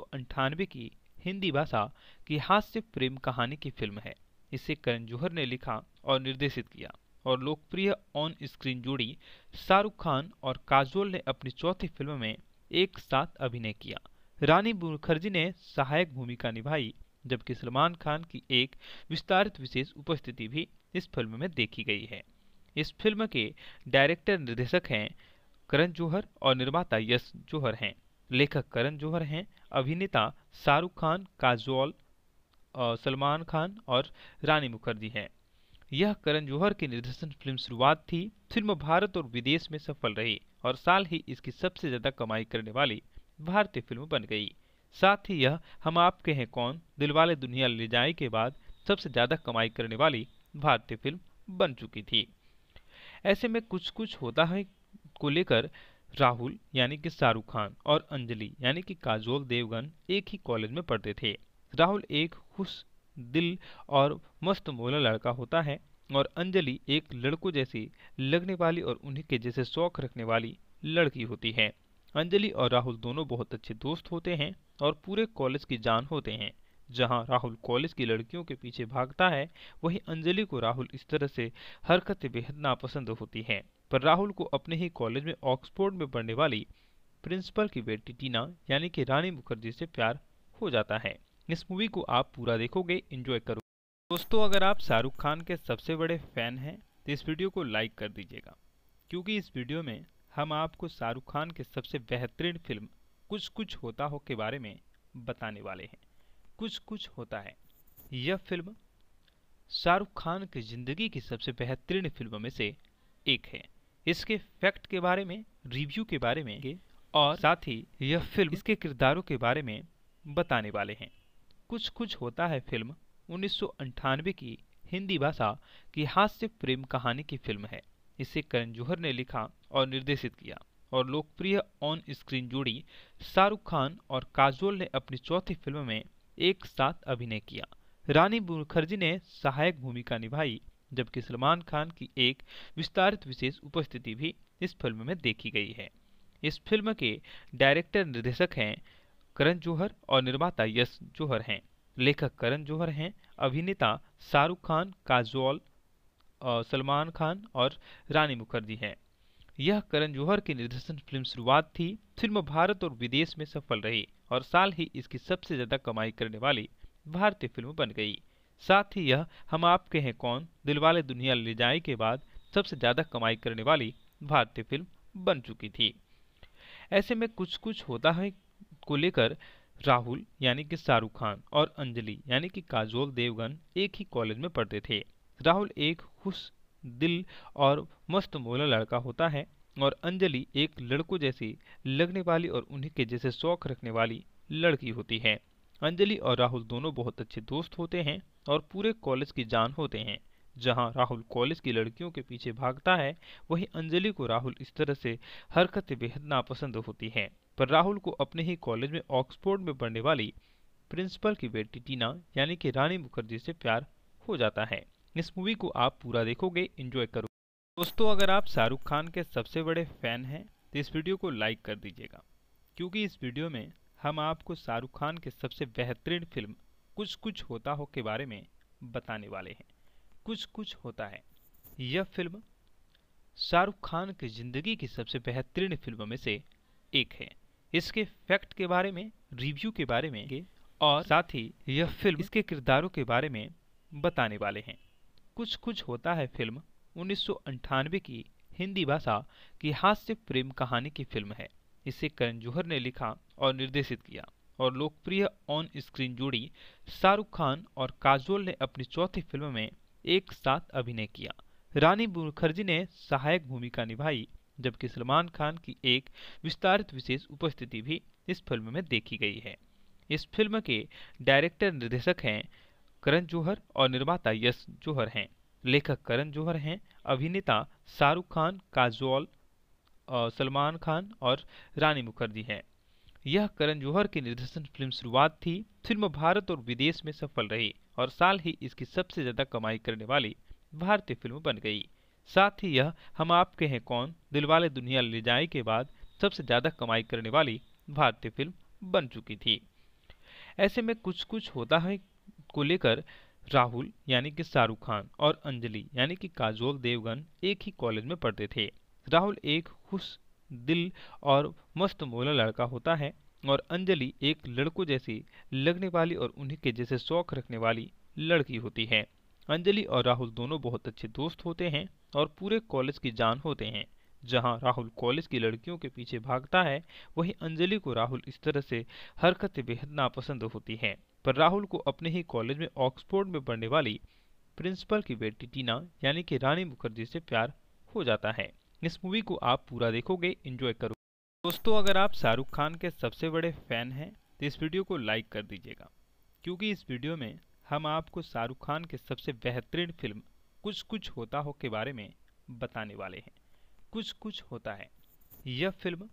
की हिंदी भाषा की हास्य प्रेम कहानी की फ़िल्म है। इसे करण जौहर ने लिखा और निर्देशित किया और लोकप्रिय ऑन स्क्रीन जोड़ी शाहरुख खान और काजोल ने अपनी चौथी फ़िल्म में एक साथ अभिनय किया। रानी मुखर्जी ने सहायक भूमिका निभाई जबकि सलमान खान की एक विस्तारित विशेष उपस्थिति भी इस फ़िल्म में देखी गई है। इस फ़िल्म के डायरेक्टर निर्देशक हैं करण जौहर और निर्माता यश जौहर हैं। लेखक करण जौहर हैं, अभिनेता शाहरुख खान, काजोल सलमान खान और रानी मुखर्जी हैं। यह करण जौहर की निर्देशन फ़िल्म शुरुआत थी, फ़िल्म भारत और विदेश में सफल रही और साल ही इसकी सबसे ज़्यादा कमाई करने वाली भारतीय फ़िल्म बन गई। साथ ही यह, हम आपके हैं कौन? दिलवाले दुनिया ले जाए के बाद सबसे ज़्यादा कमाई करने वाली भारतीय फ़िल्म बन चुकी थी। ऐसे में कुछ कुछ होता है को लेकर राहुल, यानी कि शाहरुख खान और अंजलि, यानी कि काजोल देवगन एक ही कॉलेज में पढ़ते थे। राहुल एक खुश दिल और मस्त मोला लड़का होता है और अंजलि एक लड़कों जैसी लगने वाली और उन्हीं के जैसे शौक रखने वाली लड़की होती है। अंजलि और राहुल दोनों बहुत अच्छे दोस्त होते हैं और पूरे कॉलेज की जान होते हैं। जहाँ राहुल कॉलेज की लड़कियों के पीछे भागता है, वहीं अंजलि को राहुल इस तरह से हरकतें बेहद नापसंद होती हैं। पर राहुल को अपने ही कॉलेज में ऑक्सफोर्ड में पढ़ने वाली प्रिंसिपल की बेटी टीना, यानी कि रानी मुखर्जी से प्यार हो जाता है। इस मूवी को आप पूरा देखोगे इंजॉय करोगे दोस्तों, अगर आप शाहरुख खान के सबसे बड़े फ़ैन हैं तो इस वीडियो को लाइक कर दीजिएगा, क्योंकि इस वीडियो में हम आपको शाहरुख खान के सबसे बेहतरीन फ़िल्म कुछ कुछ होता हो के बारे में बताने वाले हैं। कुछ कुछ होता है। यह फ़िल्म शाहरुख खान की ज़िंदगी की सबसे बेहतरीन फ़िल्मों में से एक है। इसके फैक्ट के बारे में, रिव्यू के बारे में और साथ ही यह फ़िल्म इसके किरदारों के बारे में बताने वाले हैं। कुछ कुछ होता है फ़िल्म उन्नीस की हिंदी भाषा की हास्य प्रेम कहानी की फ़िल्म है। इसे करण जौहर ने लिखा और निर्देशित किया। और लोकप्रिय ऑन स्क्रीन जोड़ी शाहरुख खान और काजोल ने अपनी चौथी फ़िल्म में एक साथ अभिनय किया। रानी मुखर्जी ने सहायक भूमिका निभाई, जबकि सलमान खान की एक विस्तारित विशेष उपस्थिति भी इस फ़िल्म में देखी गई है। इस फ़िल्म के डायरेक्टर निर्देशक हैं करण जौहर और निर्माता यश जौहर हैं। लेखक करण जौहर हैं, अभिनेता शाहरुख खान, काजोल सलमान खान और रानी मुखर्जी हैं। यह करण जौहर की निर्देशन फ़िल्म शुरुआत थी। फ़िल्म भारत और विदेश में सफल रही और साल ही इसकी सबसे ज़्यादा कमाई करने वाली भारतीय फ़िल्म बन गई। साथ ही यह हम आपके हैं कौन? दिलवाले दुनिया ले जाए के बाद सबसे ज़्यादा कमाई करने वाली भारतीय फ़िल्म बन चुकी थी। ऐसे में कुछ कुछ होता है को लेकर राहुल, यानी कि शाहरुख खान और अंजलि, यानी कि काजोल देवगन एक ही कॉलेज में पढ़ते थे। राहुल एक खुश दिल और मस्त मोला लड़का होता है और अंजलि एक लड़कों जैसी लगने वाली और उन्हीं के जैसे शौक रखने वाली लड़की होती है। अंजलि और राहुल दोनों बहुत अच्छे दोस्त होते हैं और पूरे कॉलेज की जान होते हैं। जहाँ राहुल कॉलेज की लड़कियों के पीछे भागता है, वहीं अंजलि को राहुल इस तरह से हरकतें बेहद नापसंद होती हैं। पर राहुल को अपने ही कॉलेज में ऑक्सफोर्ड में पढ़ने वाली प्रिंसिपल की बेटी टीना, यानी कि रानी मुखर्जी से प्यार हो जाता है। इस मूवी को आप पूरा देखोगे इंजॉय करोगे। दोस्तों अगर आप शाहरुख खान के सबसे बड़े फ़ैन हैं तो इस वीडियो को लाइक कर दीजिएगा। क्योंकि इस वीडियो में हम आपको शाहरुख खान के सबसे बेहतरीन फ़िल्म कुछ कुछ होता हो के बारे में बताने वाले हैं। कुछ कुछ होता है। यह फ़िल्म शाहरुख खान की ज़िंदगी की सबसे बेहतरीन फ़िल्मों में से एक है। इसके फैक्ट के बारे में रिव्यू के बारे में और साथ ही यह फ़िल्म इसके किरदारों के बारे में बताने वाले हैं। कुछ कुछ होता है फ़िल्म, उन्नीस की हिंदी भाषा की हास्य प्रेम कहानी की फ़िल्म है। इसे करण जौहर ने लिखा और निर्देशित किया और लोकप्रिय ऑन स्क्रीन जोड़ी शाहरुख खान और काजोल ने अपनी चौथी फ़िल्म में एक साथ अभिनय किया। रानी मुखर्जी ने सहायक भूमिका निभाई, जबकि सलमान खान की एक विस्तारित विशेष उपस्थिति भी इस फ़िल्म में देखी गई है। इस फ़िल्म के डायरेक्टर निर्देशक हैं करण जौहर और निर्माता यश जौहर हैं। लेखक करण जौहर हैं, अभिनेता शाहरुख खान, काजोल सलमान खान और रानी मुखर्जी हैं। यह करण जौहर की निर्देशन फ़िल्म शुरुआत थी, फ़िल्म भारत और विदेश में सफल रही और साल ही इसकी सबसे ज़्यादा कमाई करने वाली भारतीय फ़िल्म बन गई। साथ ही यह हम आपके हैं कौन? दिलवाले दुनिया ले जाए के बाद सबसे ज़्यादा कमाई करने वाली भारतीय फ़िल्म बन चुकी थी। ऐसे में कुछ कुछ होता है को लेकर राहुल, यानी कि शाहरुख खान और अंजलि, यानी कि काजोल देवगन एक ही कॉलेज में पढ़ते थे। राहुल एक खुश दिल और मस्त मोला लड़का होता है और अंजलि एक लड़कों जैसी लगने वाली और उन्हीं के जैसे शौक रखने वाली लड़की होती है। अंजलि और राहुल दोनों बहुत अच्छे दोस्त होते हैं और पूरे कॉलेज की जान होते हैं। जहाँ राहुल कॉलेज की लड़कियों के पीछे भागता है, वहीं अंजलि को राहुल इस तरह से हरकतें बेहद नापसंद होती हैं। पर राहुल को अपने ही कॉलेज में ऑक्सफोर्ड में पढ़ने वाली प्रिंसिपल की बेटी टीना, यानी कि रानी मुखर्जी से प्यार हो जाता है। इस मूवी को आप पूरा देखोगे इंजॉय करो दोस्तों, अगर आप शाहरुख खान के सबसे बड़े फ़ैन हैं तो इस वीडियो को लाइक कर दीजिएगा। क्योंकि इस वीडियो में हम आपको शाहरुख खान के सबसे बेहतरीन फ़िल्म कुछ कुछ होता हो के बारे में बताने वाले हैं। कुछ कुछ होता है। यह फ़िल्म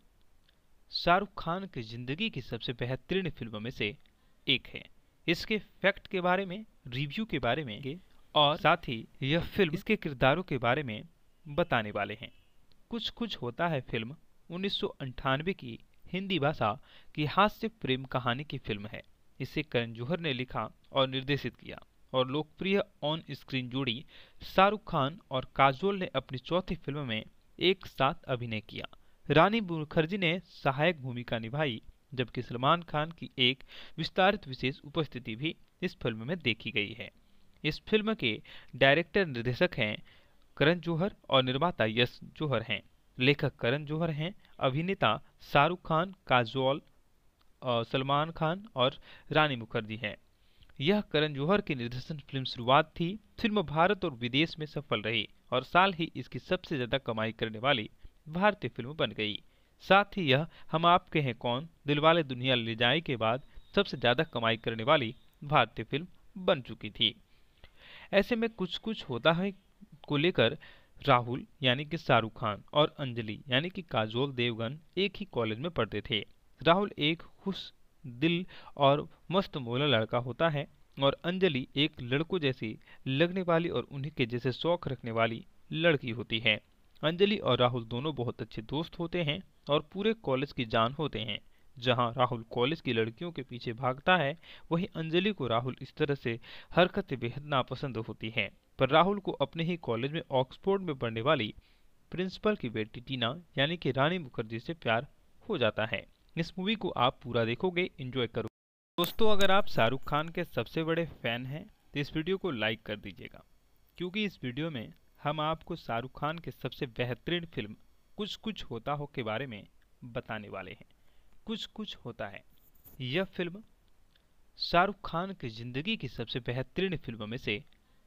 शाहरुख खान की ज़िंदगी की सबसे बेहतरीन फ़िल्मों में से एक है। इसके फैक्ट के बारे में रिव्यू के बारे में और साथ ही यह फ़िल्म इसके किरदारों के बारे में बताने वाले हैं। कुछ कुछ होता है फ़िल्म उन्नीस की हिंदी भाषा की हास्य प्रेम कहानी की फ़िल्म है। इसे करण जौहर ने लिखा और निर्देशित किया और लोकप्रिय ऑन स्क्रीन जोड़ी शाहरुख खान और काजोल ने अपनी चौथी फ़िल्म में एक साथ अभिनय किया। रानी मुखर्जी ने सहायक भूमिका निभाई जबकि सलमान खान की एक विस्तारित विशेष उपस्थिति भी इस फ़िल्म में देखी गई है। इस फ़िल्म के डायरेक्टर निर्देशक हैं करण जौहर और निर्माता यश जौहर हैं। लेखक करण जौहर हैं, अभिनेता शाहरुख खान, काजोल सलमान खान और रानी मुखर्जी हैं। यह करण जौहर की निर्देशन फ़िल्म शुरुआत थी, फ़िल्म भारत और विदेश में सफल रही और साल ही इसकी सबसे ज़्यादा कमाई करने वाली भारतीय फ़िल्म बन गई। साथ ही यह, हम आपके हैं कौन? दिलवाले दुनिया ले जाए के बाद सबसे ज़्यादा कमाई करने वाली भारतीय फ़िल्म बन चुकी थी। ऐसे में कुछ कुछ होता है को लेकर राहुल, यानी कि शाहरुख खान और अंजलि, यानी कि काजोल देवगन एक ही कॉलेज में पढ़ते थे। राहुल एक खुश दिल और मस्त मोला लड़का होता है और अंजलि एक लड़कों जैसी लगने वाली और उन्हीं के जैसे शौक रखने वाली लड़की होती है। अंजलि और राहुल दोनों बहुत अच्छे दोस्त होते हैं और पूरे कॉलेज की जान होते हैं। जहाँ राहुल कॉलेज की लड़कियों के पीछे भागता है, वहीं अंजलि को राहुल इस तरह से हरकतें बेहद नापसंद होती हैं। पर राहुल को अपने ही कॉलेज में ऑक्सफोर्ड में पढ़ने वाली प्रिंसिपल की बेटी टीना, यानी कि रानी मुखर्जी से प्यार हो जाता है। इस मूवी को आप पूरा देखोगे इंजॉय करो। दोस्तों, अगर आप शाहरुख खान के सबसे बड़े फ़ैन हैं तो इस वीडियो को लाइक कर दीजिएगा, क्योंकि इस वीडियो में हम आपको शाहरुख खान के सबसे बेहतरीन फ़िल्म कुछ कुछ होता हो के बारे में बताने वाले हैं। कुछ कुछ होता है। यह फ़िल्म शाहरुख खान की ज़िंदगी की सबसे बेहतरीन फ़िल्मों में से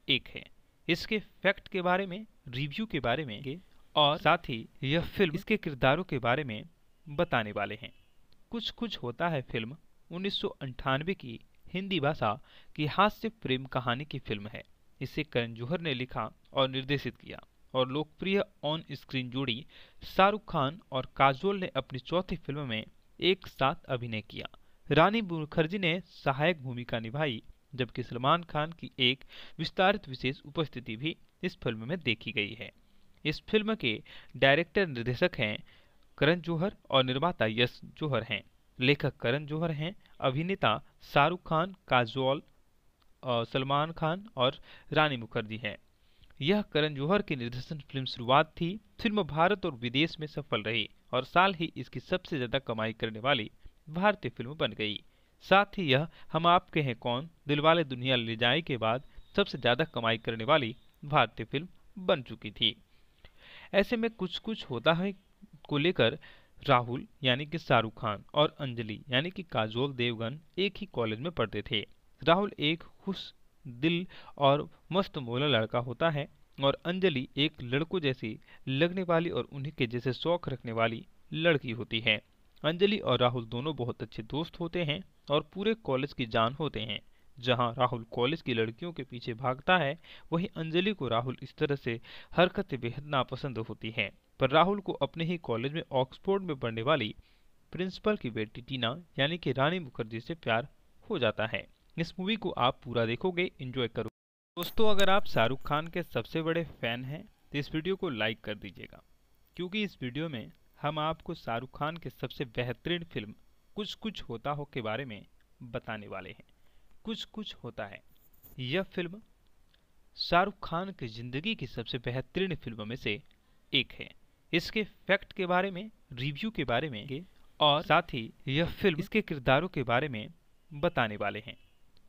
एक है। इसके फैक्ट के बारे में, रिव्यू के बारे में और साथ ही यह फ़िल्म इसके किरदारों के बारे में बताने वाले हैं। कुछ कुछ होता है फ़िल्म उन्नीस की हिंदी भाषा की हास्य प्रेम कहानी की फ़िल्म है। इसे करण जौहर ने लिखा और निर्देशित किया। और लोकप्रिय ऑन स्क्रीन जोड़ी शाहरुख खान और काजोल ने अपनी चौथी फ़िल्म में एक साथ अभिनय किया। रानी मुखर्जी ने सहायक भूमिका निभाई, जबकि सलमान खान की एक विस्तारित विशेष उपस्थिति भी इस फ़िल्म में देखी गई है। इस फ़िल्म के डायरेक्टर निर्देशक हैं करण जौहर और निर्माता यश जौहर हैं। लेखक करण जौहर हैं, अभिनेता शाहरुख खान, काजोल सलमान खान और रानी मुखर्जी हैं। यह करण जौहर की निर्देशन फ़िल्म शुरुआत थी। फ़िल्म भारत और विदेश में सफल रही और साल ही इसकी सबसे ज़्यादा कमाई करने वाली भारतीय फ़िल्म बन गई। साथ ही यह हम आपके हैं कौन? दिलवाले दुनिया ले जाए के बाद सबसे ज़्यादा कमाई करने वाली भारतीय फ़िल्म बन चुकी थी। ऐसे में कुछ कुछ होता है को लेकर राहुल, यानी कि शाहरुख खान और अंजलि, यानी कि काजोल देवगन एक ही कॉलेज में पढ़ते थे। राहुल एक खुश दिल और मस्त मोला लड़का होता है और अंजलि एक लड़कों जैसी लगने वाली और उन्हीं के जैसे शौक रखने वाली लड़की होती है। अंजलि और राहुल दोनों बहुत अच्छे दोस्त होते हैं और पूरे कॉलेज की जान होते हैं। जहाँ राहुल कॉलेज की लड़कियों के पीछे भागता है, वहीं अंजलि को राहुल इस तरह से हरकतें बेहद नापसंद होती हैं। पर राहुल को अपने ही कॉलेज में ऑक्सफोर्ड में पढ़ने वाली प्रिंसिपल की बेटी टीना, यानी कि रानी मुखर्जी से प्यार हो जाता है। इस मूवी को आप पूरा देखोगे इंजॉय करोगे। दोस्तों अगर आप शाहरुख खान के सबसे बड़े फ़ैन हैं तो इस वीडियो को लाइक कर दीजिएगा। क्योंकि इस वीडियो में हम आपको शाहरुख खान के सबसे बेहतरीन फ़िल्म कुछ कुछ होता हो के बारे में बताने वाले हैं। कुछ कुछ होता है। यह फ़िल्म शाहरुख खान की ज़िंदगी की सबसे बेहतरीन फ़िल्मों में से एक है। इसके फैक्ट के बारे में रिव्यू के बारे में और साथ ही यह फ़िल्म इसके किरदारों के बारे में बताने वाले हैं।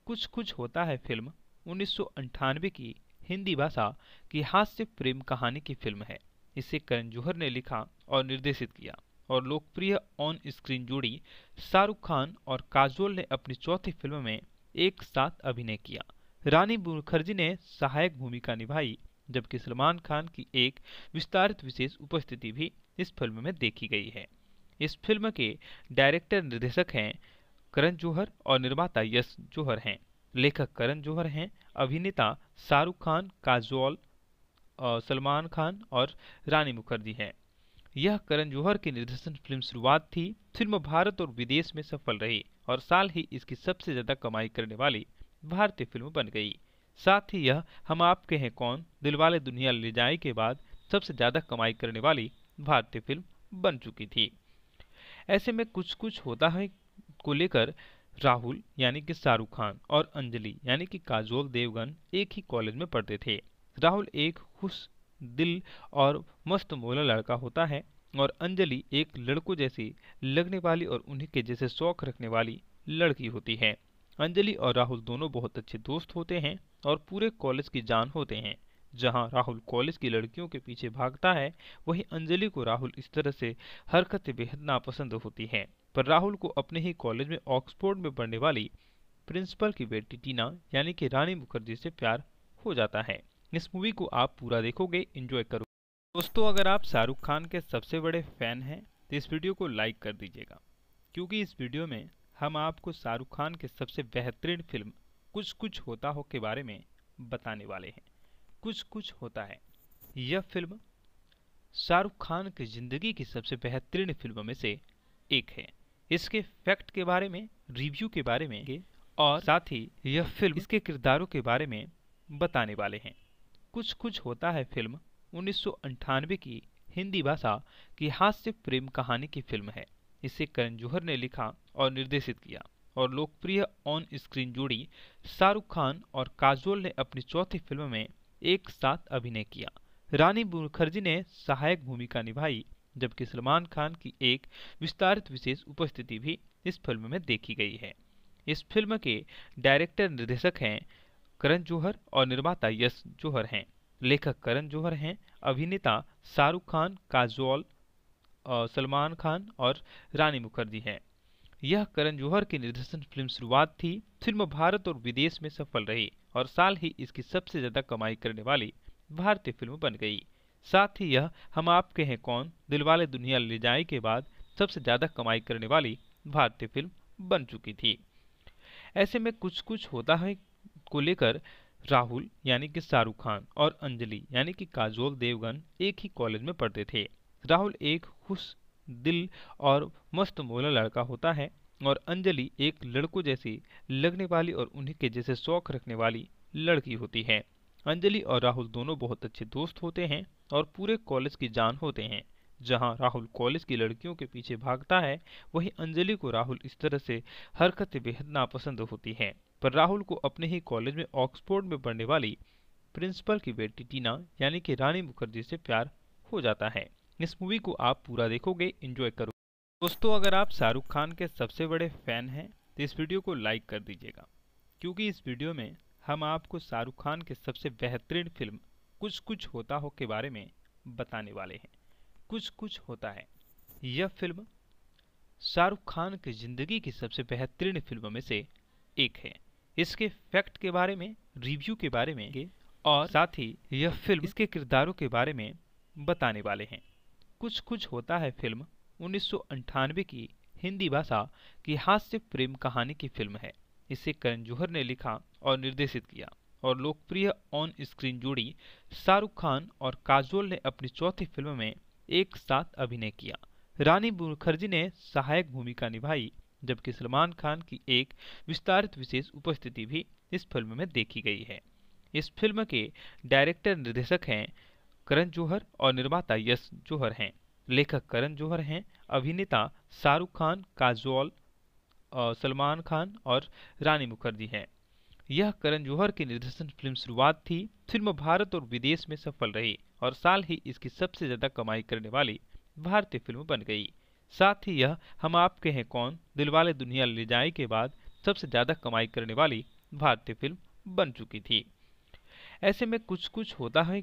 कुछ कुछ होता है फ़िल्म, उन्नीस की हिंदी भाषा की हास्य प्रेम कहानी की फ़िल्म है। इसे करण जौहर ने लिखा और निर्देशित किया और लोकप्रिय ऑन स्क्रीन जोड़ी शाहरुख खान और काजोल ने अपनी चौथी फ़िल्म में एक साथ अभिनय किया। रानी मुखर्जी ने सहायक भूमिका निभाई, जबकि सलमान खान की एक विस्तारित विशेष उपस्थिति भी इस फ़िल्म में देखी गई है। इस फ़िल्म के डायरेक्टर निर्देशक हैं करण जौहर और निर्माता यश जौहर हैं। लेखक करण जौहर हैं, अभिनेता शाहरुख खान, काजोल सलमान खान और रानी मुखर्जी हैं। यह करण जौहर की निर्देशन फ़िल्म शुरुआत थी, फ़िल्म भारत और विदेश में सफल रही और साल ही इसकी सबसे ज़्यादा कमाई करने वाली भारतीय फ़िल्म बन गई। साथ ही यह हम आपके हैं कौन दिलवाले दुनिया ले जाए के बाद सबसे ज़्यादा कमाई करने वाली भारतीय फ़िल्म बन चुकी थी। ऐसे में कुछ कुछ होता है को लेकर राहुल, यानी कि शाहरुख खान और अंजलि, यानी कि काजोल देवगन एक ही कॉलेज में पढ़ते थे। राहुल एक खुश दिल और मस्त मोला लड़का होता है और अंजलि एक लड़कों जैसी लगने वाली और उन्हीं के जैसे शौक रखने वाली लड़की होती है। अंजलि और राहुल दोनों बहुत अच्छे दोस्त होते हैं और पूरे कॉलेज की जान होते हैं। जहाँ राहुल कॉलेज की लड़कियों के पीछे भागता है, वहीं अंजलि को राहुल इस तरह से हरकतें बेहद नापसंद होती हैं। पर राहुल को अपने ही कॉलेज में ऑक्सफोर्ड में पढ़ने वाली प्रिंसिपल की बेटी टीना, यानी कि रानी मुखर्जी से प्यार हो जाता है। इस मूवी को आप पूरा देखोगे इंजॉय करो। दोस्तों, अगर आप शाहरुख खान के सबसे बड़े फ़ैन हैं तो इस वीडियो को लाइक कर दीजिएगा। क्योंकि इस वीडियो में हम आपको शाहरुख खान के सबसे बेहतरीन फ़िल्म कुछ कुछ होता हो के बारे में बताने वाले हैं। कुछ कुछ होता है। यह फ़िल्म शाहरुख खान की ज़िंदगी की सबसे बेहतरीन फ़िल्मों में से एक है। इसके फैक्ट के बारे में, रिव्यू के बारे में और साथ ही यह फ़िल्म इसके किरदारों के बारे में बताने वाले हैं। कुछ कुछ होता है फ़िल्म उन्नीस की हिंदी भाषा की हास्य प्रेम कहानी की फ़िल्म है। इसे करण जौहर ने लिखा और निर्देशित किया और लोकप्रिय ऑन स्क्रीन जोड़ी शाहरुख खान और काजोल ने अपनी चौथी फ़िल्म में एक साथ अभिनय किया। रानी मुखर्जी ने सहायक भूमिका निभाई, जबकि सलमान खान की एक विस्तारित विशेष उपस्थिति भी इस फ़िल्म में देखी गई है। इस फ़िल्म के डायरेक्टर निर्देशक हैं करण जौहर और निर्माता यश जौहर हैं। लेखक करण जौहर हैं, अभिनेता शाहरुख खान, काजोल सलमान खान और रानी मुखर्जी हैं। यह करण जौहर की निर्देशन फ़िल्म शुरुआत थी। फ़िल्म भारत और विदेश में सफल रही। और साल ही इसकी सबसे ज़्यादा कमाई करने वाली भारतीय फ़िल्म बन गई। साथ ही यह, हम आपके हैं कौन? दिलवाले दुनिया ले जाए के बाद सबसे ज़्यादा कमाई करने वाली भारतीय फ़िल्म बन चुकी थी। ऐसे में कुछ कुछ होता है को लेकर राहुल, यानी कि शाहरुख खान, और अंजलि, यानी कि काजोल देवगन एक ही कॉलेज में पढ़ते थे। राहुल एक खुश दिल और मस्त मोला लड़का होता है और अंजलि एक लड़कों जैसी लगने वाली और उन्हीं के जैसे शौक रखने वाली लड़की होती है। अंजलि और राहुल दोनों बहुत अच्छे दोस्त होते हैं और पूरे कॉलेज की जान होते हैं। जहाँ राहुल कॉलेज की लड़कियों के पीछे भागता है, वहीं अंजलि को राहुल इस तरह से हरकतें बेहद नापसंद होती हैं। पर राहुल को अपने ही कॉलेज में ऑक्सफोर्ड में पढ़ने वाली प्रिंसिपल की बेटी टीना, यानी कि रानी मुखर्जी से प्यार हो जाता है। इस मूवी को आप पूरा देखोगे इंजॉय करो दोस्तों, अगर आप शाहरुख खान के सबसे बड़े फ़ैन हैं तो इस वीडियो को लाइक कर दीजिएगा। क्योंकि इस वीडियो में हम आपको शाहरुख खान के सबसे बेहतरीन फ़िल्म कुछ कुछ होता हो के बारे में बताने वाले हैं। कुछ कुछ होता है। यह फ़िल्म शाहरुख खान की ज़िंदगी की सबसे बेहतरीन फ़िल्मों में से एक है। इसके फैक्ट के बारे में, रिव्यू के बारे में और साथ ही यह फ़िल्म इसके किरदारों के बारे में बताने वाले हैं। कुछ कुछ होता है फ़िल्म उन्नीस की हिंदी भाषा की हास्य प्रेम कहानी की फ़िल्म है। इसे करण जौहर ने लिखा और निर्देशित किया और लोकप्रिय ऑन स्क्रीन जोड़ी शाहरुख खान और काजोल ने अपनी चौथी फ़िल्म में एक साथ अभिनय किया। रानी मुखर्जी ने सहायक भूमिका निभाई, जबकि सलमान खान की एक विस्तारित विशेष उपस्थिति भी इस फ़िल्म में देखी गई है। इस फ़िल्म के डायरेक्टर निर्देशक हैं करण जौहर और निर्माता यश जौहर हैं। लेखक करण जौहर हैं, अभिनेता शाहरुख खान, काजोल सलमान खान और रानी मुखर्जी हैं। यह करण जौहर की निर्देशन फ़िल्म शुरुआत थी, फ़िल्म भारत और विदेश में सफल रही और साल ही इसकी सबसे ज़्यादा कमाई करने वाली भारतीय फ़िल्म बन गई। साथ ही यह हम आपके हैं कौन? दिलवाले दुनिया ले जाए के बाद सबसे ज़्यादा कमाई करने वाली भारतीय फ़िल्म बन चुकी थी। ऐसे में कुछ कुछ होता है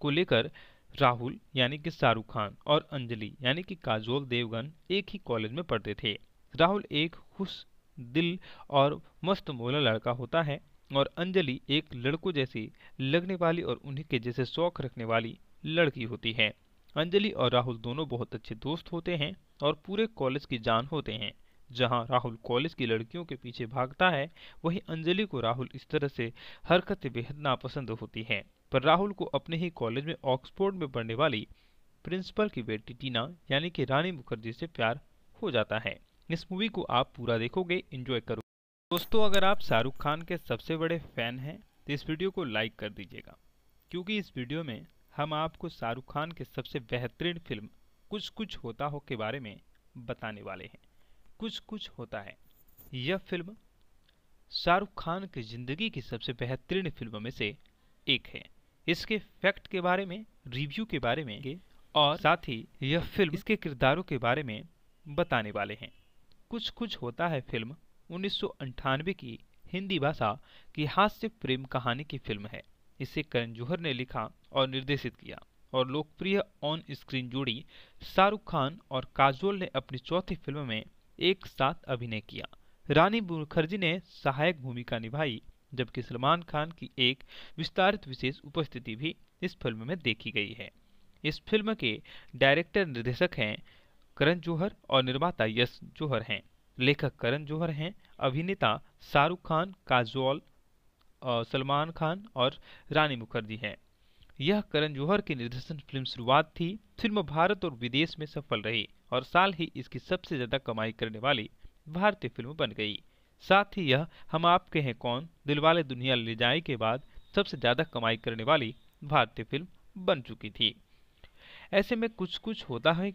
को लेकर राहुल, यानी कि शाहरुख खान, और अंजलि, यानी कि काजोल देवगन एक ही कॉलेज में पढ़ते थे। राहुल एक खुश दिल और मस्त मोला लड़का होता है और अंजलि एक लड़कों जैसी लगने वाली और उन्हीं के जैसे शौक रखने वाली लड़की होती है। अंजलि और राहुल दोनों बहुत अच्छे दोस्त होते हैं और पूरे कॉलेज की जान होते हैं। जहाँ राहुल कॉलेज की लड़कियों के पीछे भागता है, वहीं अंजलि को राहुल इस तरह से हरकतें बेहद नापसंद होती हैं। पर राहुल को अपने ही कॉलेज में ऑक्सफोर्ड में पढ़ने वाली प्रिंसिपल की बेटी टीना, यानी कि रानी मुखर्जी से प्यार हो जाता है। इस मूवी को आप पूरा देखोगे इंजॉय करो दोस्तों, अगर आप शाहरुख खान के सबसे बड़े फ़ैन हैं तो इस वीडियो को लाइक कर दीजिएगा। क्योंकि इस वीडियो में हम आपको शाहरुख खान के सबसे बेहतरीन फ़िल्म कुछ कुछ होता हो के बारे में बताने वाले हैं। कुछ कुछ होता है। यह फ़िल्म शाहरुख खान की ज़िंदगी की सबसे बेहतरीन फ़िल्मों में से एक है। इसके फैक्ट के बारे में रिव्यू के बारे में और साथ ही यह फ़िल्म इसके किरदारों के बारे में बताने वाले हैं। कुछ कुछ होता है फ़िल्म उन्नीस की हिंदी भाषा की हास्य प्रेम कहानी की फ़िल्म है। इसे करण जौहर ने लिखा और निर्देशित किया और लोकप्रिय ऑन स्क्रीन जोड़ी शाहरुख खान और काजोल ने अपनी चौथी फ़िल्म में एक साथ अभिनय किया। रानी मुखर्जी ने सहायक भूमिका निभाई जबकि सलमान खान की एक विस्तारित विशेष उपस्थिति भी इस फ़िल्म में देखी गई है। इस फ़िल्म के डायरेक्टर निर्देशक हैं करण जौहर और निर्माता यश जौहर हैं। लेखक करण जौहर हैं, अभिनेता शाहरुख खान, काजोल सलमान खान और रानी मुखर्जी हैं। यह करण जौहर की निर्देशन फ़िल्म शुरुआत थी, फ़िल्म भारत और विदेश में सफल रही और साल ही इसकी सबसे ज़्यादा कमाई करने वाली भारतीय फ़िल्म बन गई। साथ ही यह, हम आपके हैं कौन? दिलवाले दुनिया ले जाए के बाद सबसे ज़्यादा कमाई करने वाली भारतीय फ़िल्म बन चुकी थी। ऐसे में कुछ कुछ होता है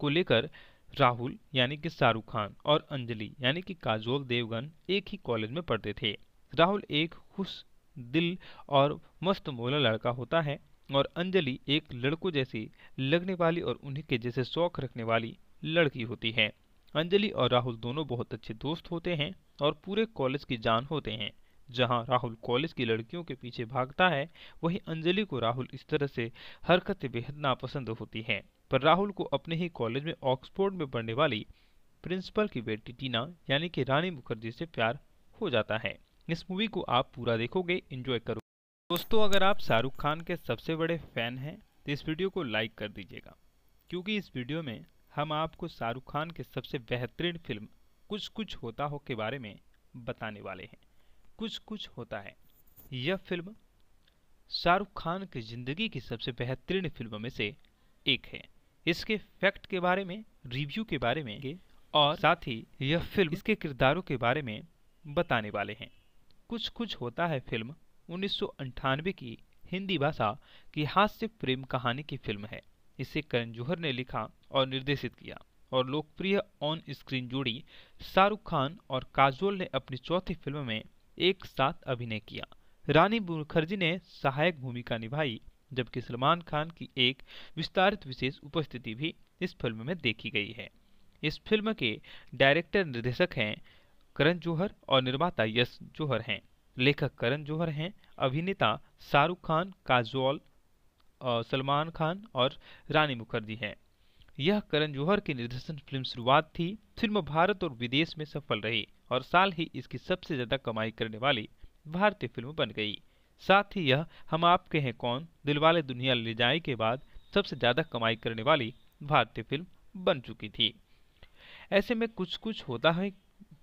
को लेकर राहुल, यानी कि शाहरुख खान और अंजलि, यानी कि काजोल देवगन एक ही कॉलेज में पढ़ते थे। राहुल एक खुश दिल और मस्त मोला लड़का होता है और अंजलि एक लड़कों जैसी लगने वाली और उन्हीं के जैसे शौक रखने वाली लड़की होती है। अंजलि और राहुल दोनों बहुत अच्छे दोस्त होते हैं और पूरे कॉलेज की जान होते हैं। जहाँ राहुल कॉलेज की लड़कियों के पीछे भागता है, वहीं अंजलि को राहुल इस तरह से हरकतें बेहद नापसंद होती हैं। पर राहुल को अपने ही कॉलेज में ऑक्सफोर्ड में पढ़ने वाली प्रिंसिपल की बेटी टीना, यानी कि रानी मुखर्जी से प्यार हो जाता है। इस मूवी को आप पूरा देखोगे इंजॉय करो। दोस्तों, अगर आप शाहरुख खान के सबसे बड़े फ़ैन हैं तो इस वीडियो को लाइक कर दीजिएगा, क्योंकि इस वीडियो में हम आपको शाहरुख खान के सबसे बेहतरीन फ़िल्म कुछ कुछ होता हो के बारे में बताने वाले हैं। कुछ कुछ होता है। यह फ़िल्म शाहरुख खान की ज़िंदगी की सबसे बेहतरीन फ़िल्मों में से एक है। इसके फैक्ट के बारे में रिव्यू के बारे में और साथ ही यह फ़िल्म इसके किरदारों के बारे में बताने वाले हैं। कुछ कुछ होता है फ़िल्म उन्नीस की हिंदी भाषा की हास्य प्रेम कहानी की फ़िल्म है। इसे करण जौहर ने लिखा और निर्देशित किया। और लोकप्रिय ऑन स्क्रीन जोड़ी शाहरुख खान और काजोल ने अपनी चौथी फ़िल्म में एक साथ अभिनय किया। रानी मुखर्जी ने सहायक भूमिका निभाई, जबकि सलमान खान की एक विस्तारित विशेष उपस्थिति भी इस फ़िल्म में देखी गई है। इस फ़िल्म के डायरेक्टर निर्देशक हैं करण जौहर और निर्माता यश जौहर हैं। लेखक करण जौहर हैं, अभिनेता शाहरुख खान, काजोल सलमान खान और रानी मुखर्जी हैं। यह करण जौहर की निर्देशन फ़िल्म शुरुआत थी, फ़िल्म भारत और विदेश में सफल रही और साल ही इसकी सबसे ज़्यादा कमाई करने वाली भारतीय फ़िल्म बन गई। साथ ही यह हम आपके हैं कौन? दिलवाले दुनिया ले जाए के बाद सबसे ज़्यादा कमाई करने वाली भारतीय फ़िल्म बन चुकी थी। ऐसे में कुछ कुछ होता है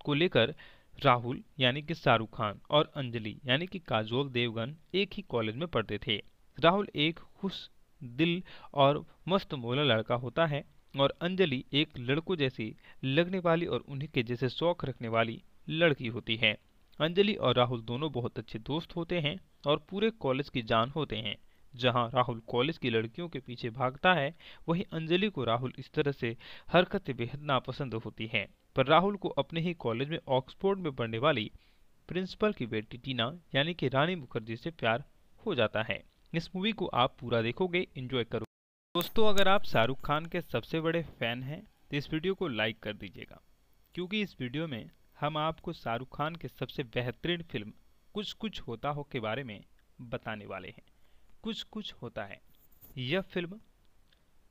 को लेकर राहुल, यानी कि शाहरुख खान और अंजलि, यानी कि काजोल देवगन एक ही कॉलेज में पढ़ते थे। राहुल एक खुश दिल और मस्त मोला लड़का होता है और अंजलि एक लड़कों जैसी लगने वाली और उन्हीं के जैसे शौक रखने वाली लड़की होती है। अंजलि और राहुल दोनों बहुत अच्छे दोस्त होते हैं और पूरे कॉलेज की जान होते हैं। जहाँ राहुल कॉलेज की लड़कियों के पीछे भागता है, वहीं अंजलि को राहुल इस तरह से हरकतें बेहद नापसंद होती हैं। पर राहुल को अपने ही कॉलेज में ऑक्सफोर्ड में पढ़ने वाली प्रिंसिपल की बेटी टीना, यानी कि रानी मुखर्जी से प्यार हो जाता है। इस मूवी को आप पूरा देखोगे इंजॉय करोगे। दोस्तों अगर आप शाहरुख खान के सबसे बड़े फ़ैन हैं तो इस वीडियो को लाइक कर दीजिएगा। क्योंकि इस वीडियो में हम आपको शाहरुख खान के सबसे बेहतरीन फ़िल्म कुछ कुछ होता हो के बारे में बताने वाले हैं। कुछ कुछ होता है। यह फ़िल्म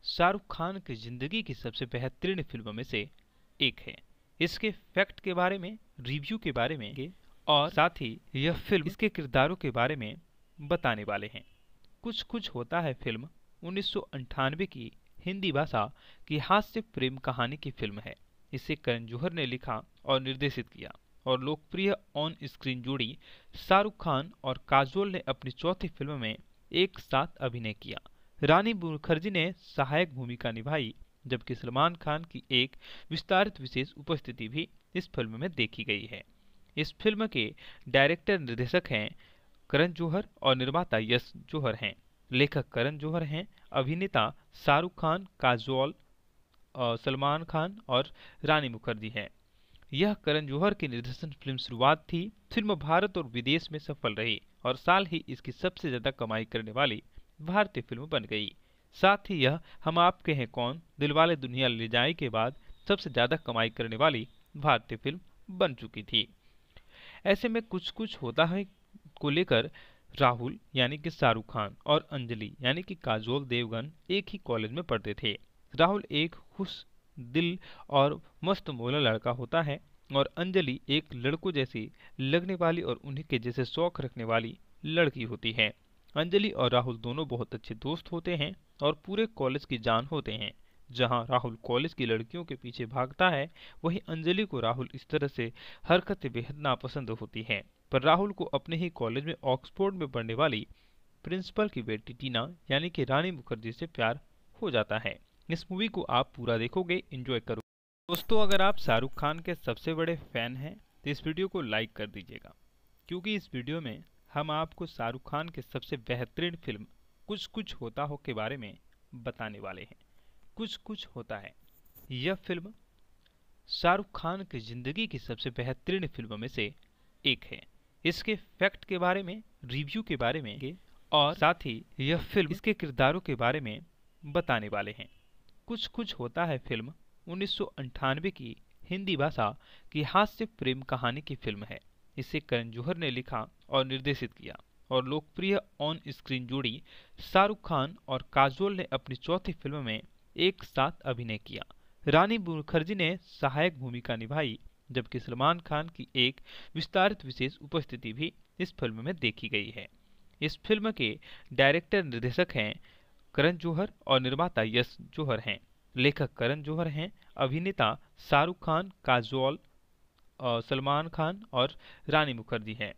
शाहरुख खान की ज़िंदगी की सबसे बेहतरीन फ़िल्मों में से एक है। इसके फैक्ट के बारे में रिव्यू के बारे में और साथ ही यह फ़िल्म इसके किरदारों के बारे में बताने वाले हैं। कुछ कुछ होता है फ़िल्म उन्नीस की हिंदी भाषा की हास्य प्रेम कहानी की फ़िल्म है। इसे करण जौहर ने लिखा और निर्देशित किया और लोकप्रिय ऑन स्क्रीन जोड़ी शाहरुख खान और काजोल ने अपनी चौथी फ़िल्म में एक साथ अभिनय किया। रानी मुखर्जी ने सहायक भूमिका निभाई, जबकि सलमान खान की एक विस्तारित विशेष उपस्थिति भी इस फ़िल्म में देखी गई है। इस फ़िल्म के डायरेक्टर निर्देशक हैं करण जौहर और निर्माता यश जौहर हैं। लेखक करण जौहर हैं, अभिनेता शाहरुख खान, काजोल सलमान खान और रानी मुखर्जी हैं। यह करण जौहर की निर्देशन फ़िल्म शुरुआत थी, फ़िल्म भारत और विदेश में सफल रही और साल ही इसकी सबसे ज़्यादा कमाई करने वाली भारतीय फ़िल्म बन गई। साथ ही यह हम आपके हैं कौन? दिलवाले दुनिया ले जाए के बाद सबसे ज़्यादा कमाई करने वाली भारतीय फ़िल्म बन चुकी थी। ऐसे में कुछ कुछ होता है को लेकर राहुल, यानी कि शाहरुख खान और अंजलि, यानी कि काजोल देवगन एक ही कॉलेज में पढ़ते थे। राहुल एक खुश दिल और मस्त मोला लड़का होता है और अंजलि एक लड़कों जैसी लगने वाली और उन्हीं के जैसे शौक रखने वाली लड़की होती है। अंजलि और राहुल दोनों बहुत अच्छे दोस्त होते हैं और पूरे कॉलेज की जान होते हैं। जहाँ राहुल कॉलेज की लड़कियों के पीछे भागता है, वहीं अंजलि को राहुल इस तरह से हरकतें बेहद नापसंद होती हैं। पर राहुल को अपने ही कॉलेज में ऑक्सफोर्ड में पढ़ने वाली प्रिंसिपल की बेटी टीना, यानी कि रानी मुखर्जी से प्यार हो जाता है। इस मूवी को आप पूरा देखोगे इंजॉय करो। दोस्तों, अगर आप शाहरुख खान के सबसे बड़े फ़ैन हैं तो इस वीडियो को लाइक कर दीजिएगा। क्योंकि इस वीडियो में हम आपको शाहरुख खान के सबसे बेहतरीन फ़िल्म कुछ कुछ होता हो के बारे में बताने वाले हैं। कुछ कुछ होता है। यह फ़िल्म शाहरुख खान की ज़िंदगी की सबसे बेहतरीन फ़िल्मों में से एक है। इसके फैक्ट के बारे में रिव्यू के बारे में और साथ ही यह फ़िल्म इसके किरदारों के बारे में बताने वाले हैं। कुछ कुछ होता है फ़िल्म उन्नीस की हिंदी भाषा की हास्य प्रेम कहानी की फ़िल्म है। इसे करण जौहर ने लिखा और निर्देशित किया और लोकप्रिय ऑन स्क्रीन जोड़ी शाहरुख खान और काजोल ने अपनी चौथी फ़िल्म में एक साथ अभिनय किया। रानी मुखर्जी ने सहायक भूमिका निभाई जबकि सलमान खान की एक विस्तारित विशेष उपस्थिति भी इस फ़िल्म में देखी गई है। इस फ़िल्म के डायरेक्टर निर्देशक हैं करण जौहर और निर्माता यश जौहर हैं। लेखक करण जौहर हैं, अभिनेता शाहरुख खान, काजोल सलमान खान और रानी मुखर्जी हैं।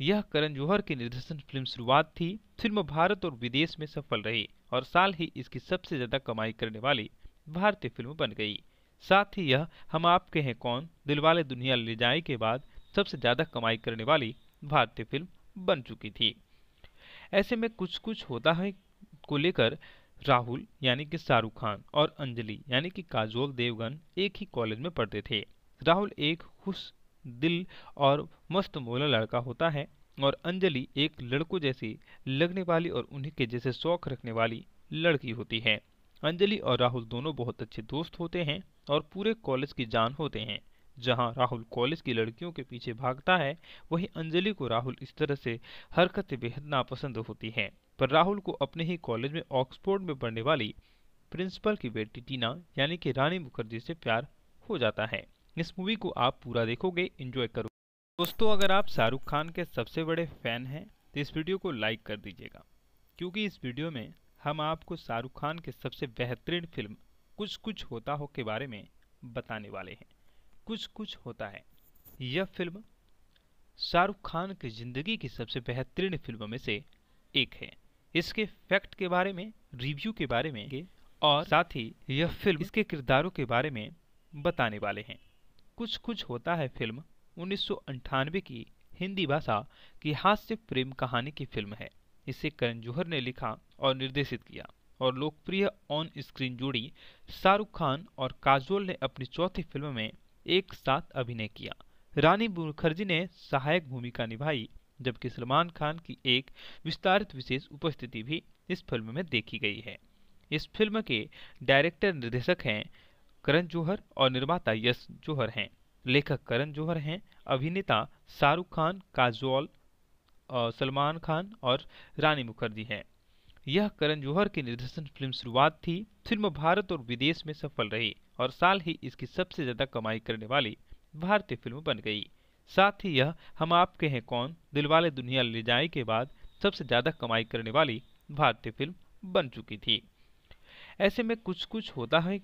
यह करण जौहर की निर्देशन फ़िल्म शुरुआत थी, फ़िल्म भारत और विदेश में सफल रही और साल ही इसकी सबसे ज़्यादा कमाई करने वाली भारतीय फ़िल्म बन गई। साथ ही यह, हम आपके हैं कौन? दिलवाले दुनिया ले जाए के बाद सबसे ज़्यादा कमाई करने वाली भारतीय फ़िल्म बन चुकी थी। ऐसे में कुछ कुछ होता है को लेकर राहुल, यानी कि शाहरुख खान और अंजलि, यानी कि काजोल देवगन एक ही कॉलेज में पढ़ते थे। राहुल एक खुश दिल और मस्त मोला लड़का होता है और अंजलि एक लड़कों जैसी लगने वाली और उन्हीं के जैसे शौक रखने वाली लड़की होती है। अंजलि और राहुल दोनों बहुत अच्छे दोस्त होते हैं। और पूरे कॉलेज की जान होते हैं। जहाँ राहुल कॉलेज की लड़कियों के पीछे भागता है, वहीं अंजलि को राहुल इस तरह से हरकतें बेहद नापसंद होती हैं। पर राहुल को अपने ही कॉलेज में ऑक्सफोर्ड में पढ़ने वाली प्रिंसिपल की बेटी टीना, यानी कि रानी मुखर्जी से प्यार हो जाता है। इस मूवी को आप पूरा देखोगे इंजॉय करोगे दोस्तों, अगर आप शाहरुख खान के सबसे बड़े फ़ैन हैं तो इस वीडियो को लाइक कर दीजिएगा। क्योंकि इस वीडियो में हम आपको शाहरुख खान के सबसे बेहतरीन फ़िल्म कुछ कुछ होता हो के बारे में बताने वाले हैं। कुछ कुछ होता है। यह फ़िल्म शाहरुख खान की ज़िंदगी की सबसे बेहतरीन फ़िल्मों में से एक है। इसके फैक्ट के बारे में, रिव्यू के बारे में और साथ ही यह फ़िल्म इसके किरदारों के बारे में बताने वाले हैं। कुछ कुछ होता है फ़िल्म उन्नीस की हिंदी भाषा की हास्य प्रेम कहानी की फ़िल्म है। इसे करण जौहर ने लिखा और निर्देशित किया। और लोकप्रिय ऑन स्क्रीन जोड़ी शाहरुख खान और काजोल ने अपनी चौथी फ़िल्म में एक साथ अभिनय किया। रानी मुखर्जी ने सहायक भूमिका निभाई, जबकि सलमान खान की एक विस्तारित विशेष उपस्थिति भी इस फ़िल्म में देखी गई है। इस फ़िल्म के डायरेक्टर निर्देशक हैं करण जौहर और निर्माता यश जौहर हैं। लेखक करण जौहर हैं, अभिनेता शाहरुख खान, काजोल सलमान खान और रानी मुखर्जी हैं। यह करण जौहर की निर्देशन फ़िल्म शुरुआत थी। फ़िल्म भारत और विदेश में सफल रही और साल ही इसकी सबसे ज़्यादा कमाई करने वाली भारतीय फ़िल्म बन गई। साथ ही यह हम आपके हैं कौन? दिलवाले दुनिया ले जाए के बाद सबसे ज़्यादा कमाई करने वाली भारतीय फ़िल्म बन चुकी थी। ऐसे में कुछ कुछ होता है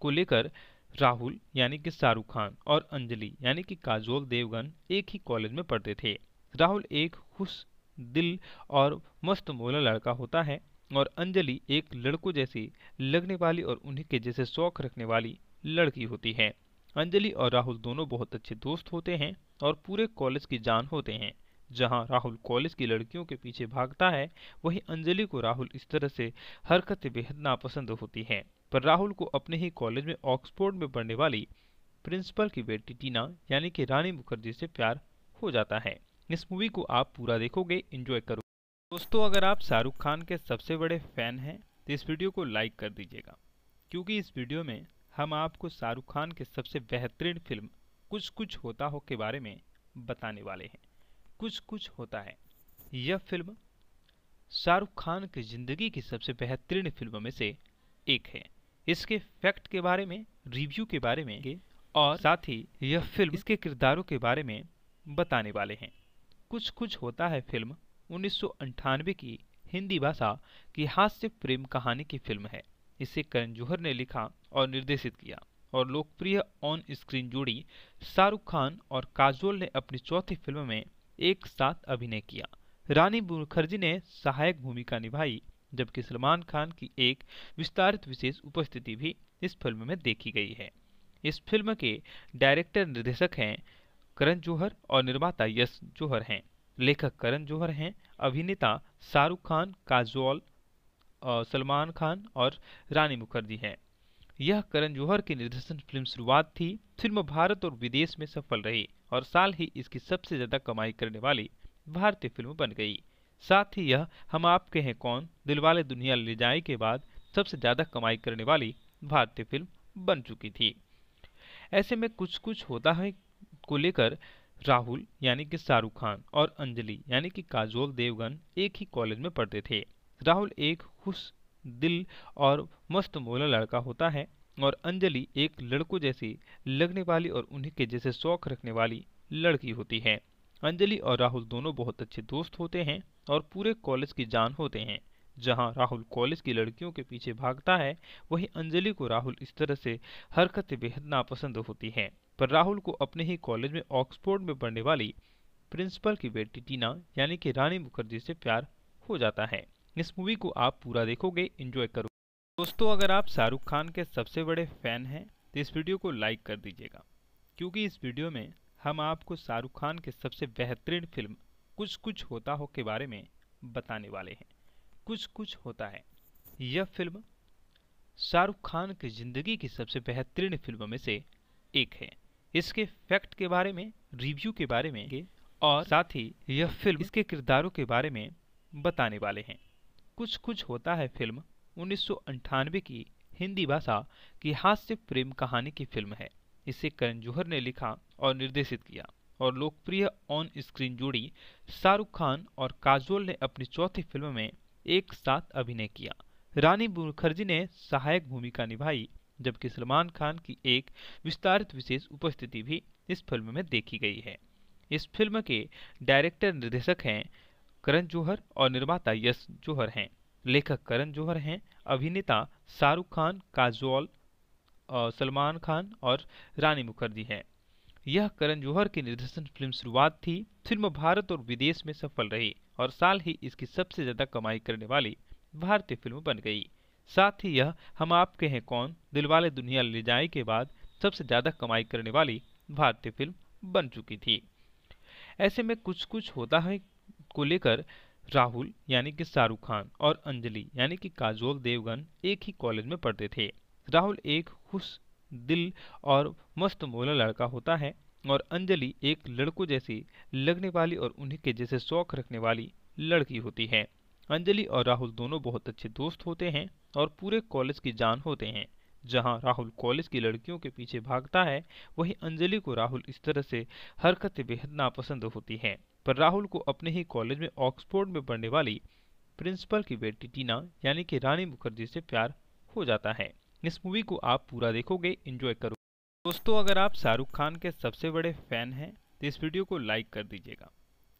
को लेकर राहुल यानी कि शाहरुख खान और अंजलि यानी कि काजोल देवगन एक ही कॉलेज में पढ़ते थे। राहुल एक खुश दिल और मस्त मोला लड़का होता है और अंजलि एक लड़कों जैसी लगने वाली और उन्हीं के जैसे शौक रखने वाली लड़की होती है। अंजलि और राहुल दोनों बहुत अच्छे दोस्त होते हैं और पूरे कॉलेज की जान होते हैं। जहाँ राहुल कॉलेज की लड़कियों के पीछे भागता है, वहीं अंजलि को राहुल इस तरह से हरकतें बेहद नापसंद होती हैं। पर राहुल को अपने ही कॉलेज में ऑक्सफोर्ड में पढ़ने वाली प्रिंसिपल की बेटी टीना, यानी कि रानी मुखर्जी से प्यार हो जाता है। इस मूवी को आप पूरा देखोगे इंजॉय करोगे। दोस्तों, अगर आप शाहरुख खान के सबसे बड़े फ़ैन हैं तो इस वीडियो को लाइक कर दीजिएगा। क्योंकि इस वीडियो में हम आपको शाहरुख खान के सबसे बेहतरीन फ़िल्म कुछ कुछ होता हो के बारे में बताने वाले हैं। कुछ कुछ होता है। यह फ़िल्म शाहरुख खान की ज़िंदगी की सबसे बेहतरीन फ़िल्मों में से एक है। इसके फैक्ट के बारे में, रिव्यू के बारे में और साथ ही यह फ़िल्म इसके किरदारों के बारे में बताने वाले हैं। कुछ कुछ होता है फ़िल्म, उन्नीस की हिंदी भाषा की हास्य प्रेम कहानी की फ़िल्म है। इसे करण जौहर ने लिखा और निर्देशित किया और लोकप्रिय ऑन स्क्रीन जोड़ी शाहरुख खान और काजोल ने अपनी चौथी फ़िल्म में एक साथ अभिनय किया। रानी मुखर्जी ने सहायक भूमिका निभाई, जबकि सलमान खान की एक विस्तारित विशेष उपस्थिति भी इस फ़िल्म में देखी गई है। इस फ़िल्म के डायरेक्टर निर्देशक हैं करण जौहर और निर्माता यश जौहर हैं। लेखक करण जौहर हैं, अभिनेता शाहरुख खान, काजोल सलमान खान और रानी मुखर्जी हैं। यह करण जौहर की निर्देशन फ़िल्म शुरुआत थी, फ़िल्म भारत और विदेश में सफल रही और साल ही इसकी सबसे ज़्यादा कमाई करने वाली भारतीय फ़िल्म बन गई। साथ ही यह हम आपके हैं कौन? दिलवाले दुनिया ले जाए के बाद सबसे ज़्यादा कमाई करने वाली भारतीय फ़िल्म बन चुकी थी। ऐसे में कुछ कुछ होता है को लेकर राहुल, यानी कि शाहरुख खान और अंजलि, यानी कि काजोल देवगन एक ही कॉलेज में पढ़ते थे। राहुल एक खुश दिल और मस्त मोला लड़का होता है और अंजलि एक लड़कों जैसी लगने वाली और उन्हीं के जैसे शौक रखने वाली लड़की होती है। अंजलि और राहुल दोनों बहुत अच्छे दोस्त होते हैं और पूरे कॉलेज की जान होते हैं। जहाँ राहुल कॉलेज की लड़कियों के पीछे भागता है, वहीं अंजलि को राहुल इस तरह से हरकतें बेहद नापसंद होती हैं। पर राहुल को अपने ही कॉलेज में ऑक्सफोर्ड में पढ़ने वाली प्रिंसिपल की बेटी टीना, यानी कि रानी मुखर्जी से प्यार हो जाता है। इस मूवी को आप पूरा देखोगे इंजॉय करो दोस्तों, अगर आप शाहरुख खान के सबसे बड़े फ़ैन हैं तो इस वीडियो को लाइक कर दीजिएगा। क्योंकि इस वीडियो में हम आपको शाहरुख खान के सबसे बेहतरीन फ़िल्म कुछ कुछ होता हो के बारे में बताने वाले हैं। कुछ कुछ होता है। यह फ़िल्म शाहरुख खान की ज़िंदगी की सबसे बेहतरीन फ़िल्मों में से एक है। इसके फैक्ट के बारे में रिव्यू के बारे में और साथ ही यह फ़िल्म इसके किरदारों के बारे में बताने वाले हैं। कुछ कुछ होता है फ़िल्म उन्नीस की हिंदी भाषा की हास्य प्रेम कहानी की फ़िल्म है। इसे करण जौहर ने लिखा और निर्देशित किया और लोकप्रिय ऑन स्क्रीन जोड़ी शाहरुख खान और काजोल ने अपनी चौथी फ़िल्म में एक साथ अभिनय किया। रानी मुखर्जी ने सहायक भूमिका निभाई जबकि सलमान खान की एक विस्तारित विशेष उपस्थिति भी इस फ़िल्म में देखी गई है। इस फ़िल्म के डायरेक्टर निर्देशक हैं करण जौहर और निर्माता यश जौहर हैं। लेखक करण जौहर हैं, अभिनेता शाहरुख खान, काजोल सलमान खान और रानी मुखर्जी हैं। यह करण जौहर की निर्देशन फ़िल्म शुरुआत थी, फ़िल्म भारत और विदेश में सफल रही और साल ही इसकी सबसे ज़्यादा कमाई करने वाली भारतीय फ़िल्म बन गई। साथ ही यह, हम आपके हैं कौन? दिलवाले दुनिया ले जाए के बाद सबसे ज़्यादा कमाई करने वाली भारतीय फ़िल्म बन चुकी थी। ऐसे में कुछ कुछ होता है को लेकर राहुल, यानी कि शाहरुख खान और अंजलि, यानी कि काजोल देवगन एक ही कॉलेज में पढ़ते थे। राहुल एक खुश दिल और मस्त मोला लड़का होता है और अंजलि एक लड़कों जैसी लगने वाली और उन्हीं के जैसे शौक रखने वाली लड़की होती है। अंजलि और राहुल दोनों बहुत अच्छे दोस्त होते हैं। और पूरे कॉलेज की जान होते हैं। जहाँ राहुल कॉलेज की लड़कियों के पीछे भागता है, वहीं अंजलि को राहुल इस तरह से हरकतें बेहद नापसंद होती हैं। पर राहुल को अपने ही कॉलेज में ऑक्सफोर्ड में पढ़ने वाली प्रिंसिपल की बेटी टीना, यानी कि रानी मुखर्जी से प्यार हो जाता है। इस मूवी को आप पूरा देखोगे इंजॉय करो। दोस्तों, अगर आप शाहरुख खान के सबसे बड़े फ़ैन हैं तो इस वीडियो को लाइक कर दीजिएगा।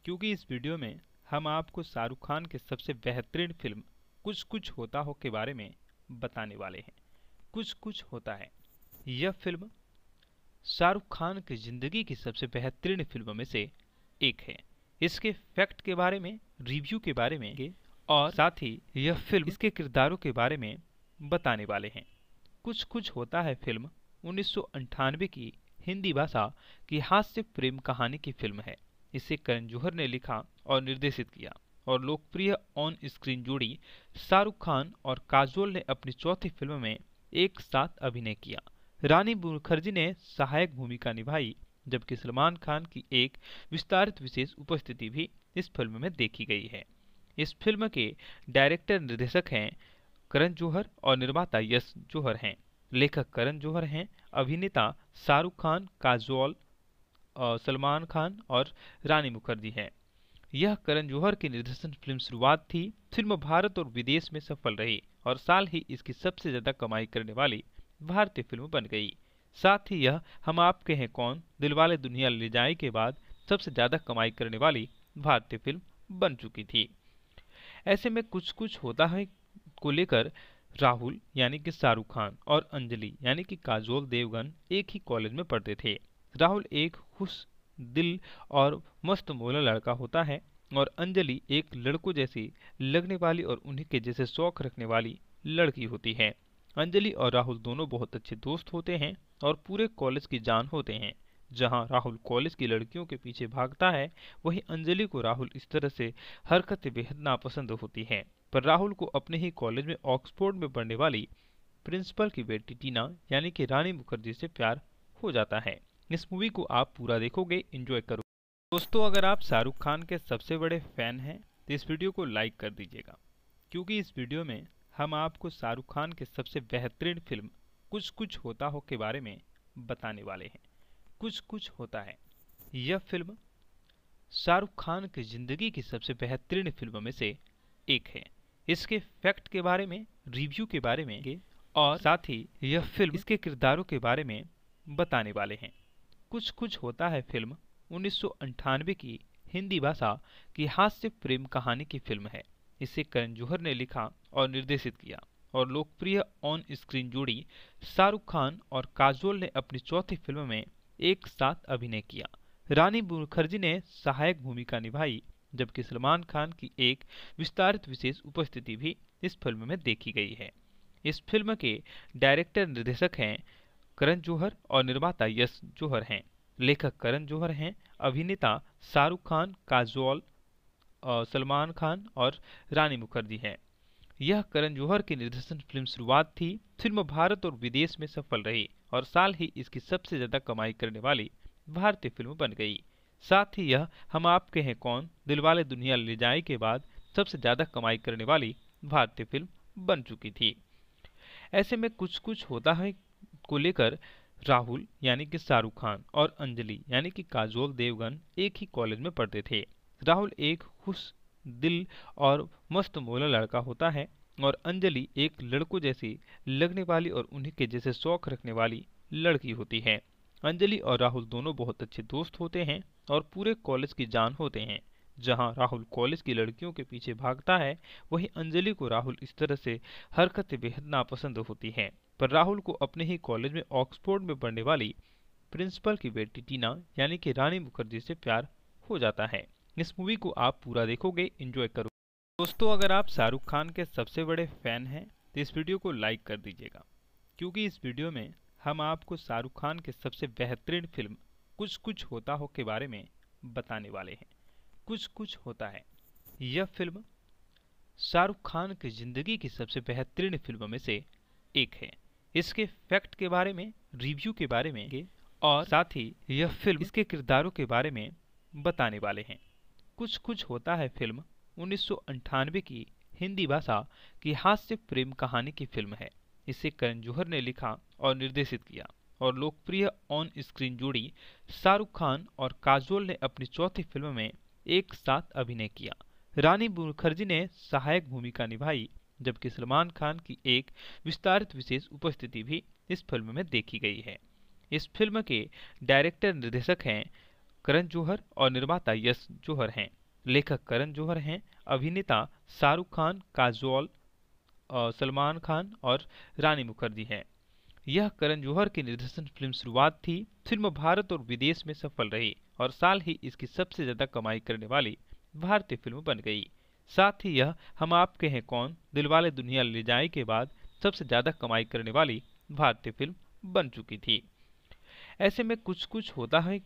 क्योंकि इस वीडियो में हम आपको शाहरुख खान के सबसे बेहतरीन फ़िल्म कुछ कुछ होता हो के बारे में बताने वाले हैं। कुछ कुछ होता है। यह फ़िल्म शाहरुख खान की ज़िंदगी की सबसे बेहतरीन फ़िल्मों में से एक है। इसके फैक्ट के बारे में, रिव्यू के बारे में और साथ ही यह फ़िल्म इसके किरदारों के बारे में बताने वाले हैं। कुछ कुछ होता है फ़िल्म उन्नीस की हिंदी भाषा की हास्य प्रेम कहानी की फ़िल्म है। इसे करण जौहर ने लिखा और निर्देशित किया। और लोकप्रिय ऑन स्क्रीन जोड़ी शाहरुख खान और काजोल ने अपनी चौथी फ़िल्म में एक साथ अभिनय किया। रानी मुखर्जी ने सहायक भूमिका निभाई, जबकि सलमान खान की एक विस्तारित विशेष उपस्थिति भी इस फ़िल्म में देखी गई है। इस फ़िल्म के डायरेक्टर निर्देशक हैं करण जौहर और निर्माता यश जौहर हैं। लेखक करण जौहर हैं, अभिनेता शाहरुख खान, काजोल सलमान खान और रानी मुखर्जी हैं। यह करण जौहर की निर्देशन फ़िल्म शुरुआत थी। फ़िल्म भारत और विदेश में सफल रही और साल ही इसकी सबसे ज़्यादा कमाई करने वाली भारतीय फ़िल्म बन गई। साथ ही यह हम आपके हैं कौन? दिलवाले दुनिया ले जाए के बाद सबसे ज़्यादा कमाई करने वाली भारतीय फ़िल्म बन चुकी थी। ऐसे में कुछ कुछ होता है को लेकर राहुल यानी कि शाहरुख खान और अंजलि यानी कि काजोल देवगन एक ही कॉलेज में पढ़ते थे। राहुल एक खुश दिल और मस्त मोला लड़का होता है और अंजलि एक लड़कों जैसी लगने वाली और उन्हीं के जैसे शौक रखने वाली लड़की होती है। अंजलि और राहुल दोनों बहुत अच्छे दोस्त होते हैं और पूरे कॉलेज की जान होते हैं। जहाँ राहुल कॉलेज की लड़कियों के पीछे भागता है, वहीं अंजलि को राहुल इस तरह से हरकतें बेहद नापसंद होती हैं। पर राहुल को अपने ही कॉलेज में ऑक्सफोर्ड में पढ़ने वाली प्रिंसिपल की बेटी टीना, यानी कि रानी मुखर्जी से प्यार हो जाता है। इस मूवी को आप पूरा देखोगे इंजॉय करोगे। दोस्तों अगर आप शाहरुख खान के सबसे बड़े फ़ैन हैं तो इस वीडियो को लाइक कर दीजिएगा। क्योंकि इस वीडियो में हम आपको शाहरुख खान के सबसे बेहतरीन फ़िल्म कुछ कुछ होता हो के बारे में बताने वाले हैं। कुछ कुछ होता है। यह फ़िल्म शाहरुख खान की ज़िंदगी की सबसे बेहतरीन फ़िल्मों में से एक है। इसके फैक्ट के बारे में रिव्यू के बारे में और साथ ही यह फ़िल्म इसके किरदारों के बारे में बताने वाले हैं। कुछ कुछ होता है फ़िल्म, उन्नीस की हिंदी भाषा की हास्य प्रेम कहानी की फ़िल्म है। इसे करण जौहर ने लिखा और निर्देशित किया और लोकप्रिय ऑन स्क्रीन जोड़ी शाहरुख खान और काजोल ने अपनी चौथी फ़िल्म में एक साथ अभिनय किया। रानी मुखर्जी ने सहायक भूमिका निभाई, जबकि सलमान खान की एक विस्तारित विशेष उपस्थिति भी इस फ़िल्म में देखी गई है। इस फ़िल्म के डायरेक्टर निर्देशक हैं करण जौहर और निर्माता यश जौहर हैं। लेखक करण जौहर हैं, अभिनेता शाहरुख खान, काजोल सलमान खान और रानी मुखर्जी हैं। यह करण जौहर की निर्देशन फ़िल्म शुरुआत थी, फ़िल्म भारत और विदेश में सफल रही और साल ही इसकी सबसे ज़्यादा कमाई करने वाली भारतीय फ़िल्म बन गई। साथ ही यह हम आपके हैं कौन? दिलवाले दुनिया ले जाए के बाद सबसे ज़्यादा कमाई करने वाली भारतीय फ़िल्म बन चुकी थी। ऐसे में कुछ कुछ होता है को लेकर राहुल, यानी कि शाहरुख खान और अंजलि, यानी कि काजोल देवगन एक ही कॉलेज में पढ़ते थे। राहुल एक खुश दिल और मस्त मोला लड़का होता है और अंजलि एक लड़कों जैसी लगने वाली और उन्हीं के जैसे शौक रखने वाली लड़की होती है। अंजलि और राहुल दोनों बहुत अच्छे दोस्त होते हैं और पूरे कॉलेज की जान होते हैं। जहाँ राहुल कॉलेज की लड़कियों के पीछे भागता है, वहीं अंजलि को राहुल इस तरह से हरकतें बेहद नापसंद होती हैं। पर राहुल को अपने ही कॉलेज में ऑक्सफोर्ड में पढ़ने वाली प्रिंसिपल की बेटी टीना, यानी कि रानी मुखर्जी से प्यार हो जाता है। इस मूवी को आप पूरा देखोगे इंजॉय करो। दोस्तों, अगर आप शाहरुख खान के सबसे बड़े फ़ैन हैं तो इस वीडियो को लाइक कर दीजिएगा। क्योंकि इस वीडियो में हम आपको शाहरुख खान के सबसे बेहतरीन फ़िल्म कुछ कुछ होता हो के बारे में बताने वाले हैं। कुछ कुछ होता है। यह फ़िल्म शाहरुख खान की ज़िंदगी की सबसे बेहतरीन फ़िल्मों में से एक है। इसके फैक्ट के बारे में, रिव्यू के बारे में और साथ ही यह फ़िल्म इसके किरदारों के बारे में बताने वाले हैं। कुछ कुछ होता है फ़िल्म उन्नीस की हिंदी भाषा की हास्य प्रेम कहानी की फ़िल्म है। इसे करण जौहर ने लिखा और निर्देशित किया और लोकप्रिय ऑन स्क्रीन जोड़ी शाहरुख खान और काजोल ने अपनी चौथी फ़िल्म में एक साथ अभिनय किया। रानी मुखर्जी ने सहायक भूमिका निभाई, जबकि सलमान खान की एक विस्तारित विशेष उपस्थिति भी इस फ़िल्म में देखी गई है। इस फ़िल्म के डायरेक्टर निर्देशक हैं करण जौहर और निर्माता यश जौहर हैं। लेखक करण जौहर हैं, अभिनेता शाहरुख खान, काजोल सलमान खान और रानी मुखर्जी हैं। यह करण जौहर की निर्देशन फ़िल्म शुरुआत थी, फ़िल्म भारत और विदेश में सफल रही। और साल ही इसकी सबसे ज़्यादा कमाई करने वाली भारतीय फ़िल्म बन गई। साथ ही यह, हम आपके हैं कौन? दिलवाले दुनिया ले जाए के बाद सबसे ज़्यादा कमाई करने वाली भारतीय फ़िल्म बन चुकी थी। ऐसे में कुछ कुछ होता है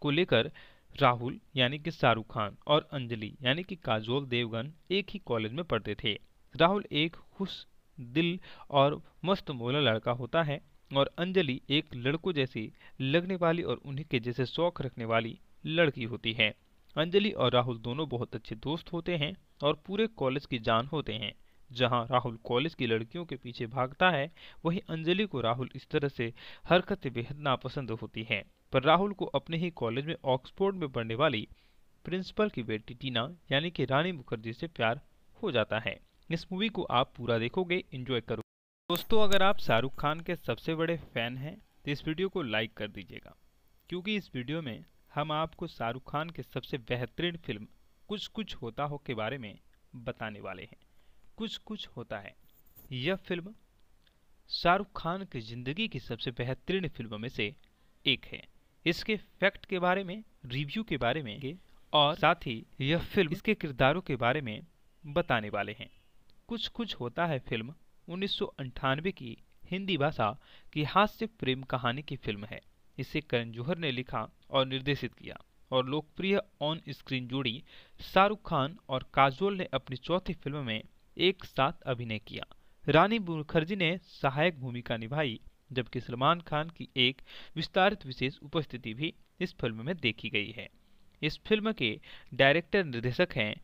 को लेकर राहुल, यानी कि शाहरुख खान और अंजलि, यानी कि काजोल देवगन एक ही कॉलेज में पढ़ते थे। राहुल एक खुश दिल और मस्त मोला लड़का होता है और अंजलि एक लड़कों जैसी लगने वाली और उन्हीं के जैसे शौक रखने वाली लड़की होती है। अंजलि और राहुल दोनों बहुत अच्छे दोस्त होते हैं और पूरे कॉलेज की जान होते हैं। जहाँ राहुल कॉलेज की लड़कियों के पीछे भागता है, वहीं अंजलि को राहुल इस तरह से हरकतें बेहद नापसंद होती हैं। पर राहुल को अपने ही कॉलेज में ऑक्सफोर्ड में पढ़ने वाली प्रिंसिपल की बेटी टीना, यानी कि रानी मुखर्जी से प्यार हो जाता है। इस मूवी को आप पूरा देखोगे इंजॉय करो। दोस्तों, अगर आप शाहरुख खान के सबसे बड़े फ़ैन हैं तो इस वीडियो को लाइक कर दीजिएगा। क्योंकि इस वीडियो में हम आपको शाहरुख खान के सबसे बेहतरीन फ़िल्म कुछ कुछ होता हो के बारे में बताने वाले हैं। कुछ कुछ होता है। यह फ़िल्म शाहरुख खान की ज़िंदगी की सबसे बेहतरीन फ़िल्मों में से एक है। इसके फैक्ट के बारे में, रिव्यू के बारे में और साथ ही यह फ़िल्म इसके किरदारों के बारे में बताने वाले हैं। कुछ कुछ होता है फ़िल्म उन्नीस की हिंदी भाषा की हास्य प्रेम कहानी की फ़िल्म है। इसे करण जौहर ने लिखा और निर्देशित किया और लोकप्रिय ऑन स्क्रीन जोड़ी शाहरुख खान और काजोल ने अपनी चौथी फ़िल्म में एक साथ अभिनय किया। रानी मुखर्जी ने सहायक भूमिका निभाई, जबकि सलमान खान की एक विस्तारित विशेष उपस्थिति भी इस फ़िल्म में देखी गई है। इस फ़िल्म के डायरेक्टर निर्देशक हैं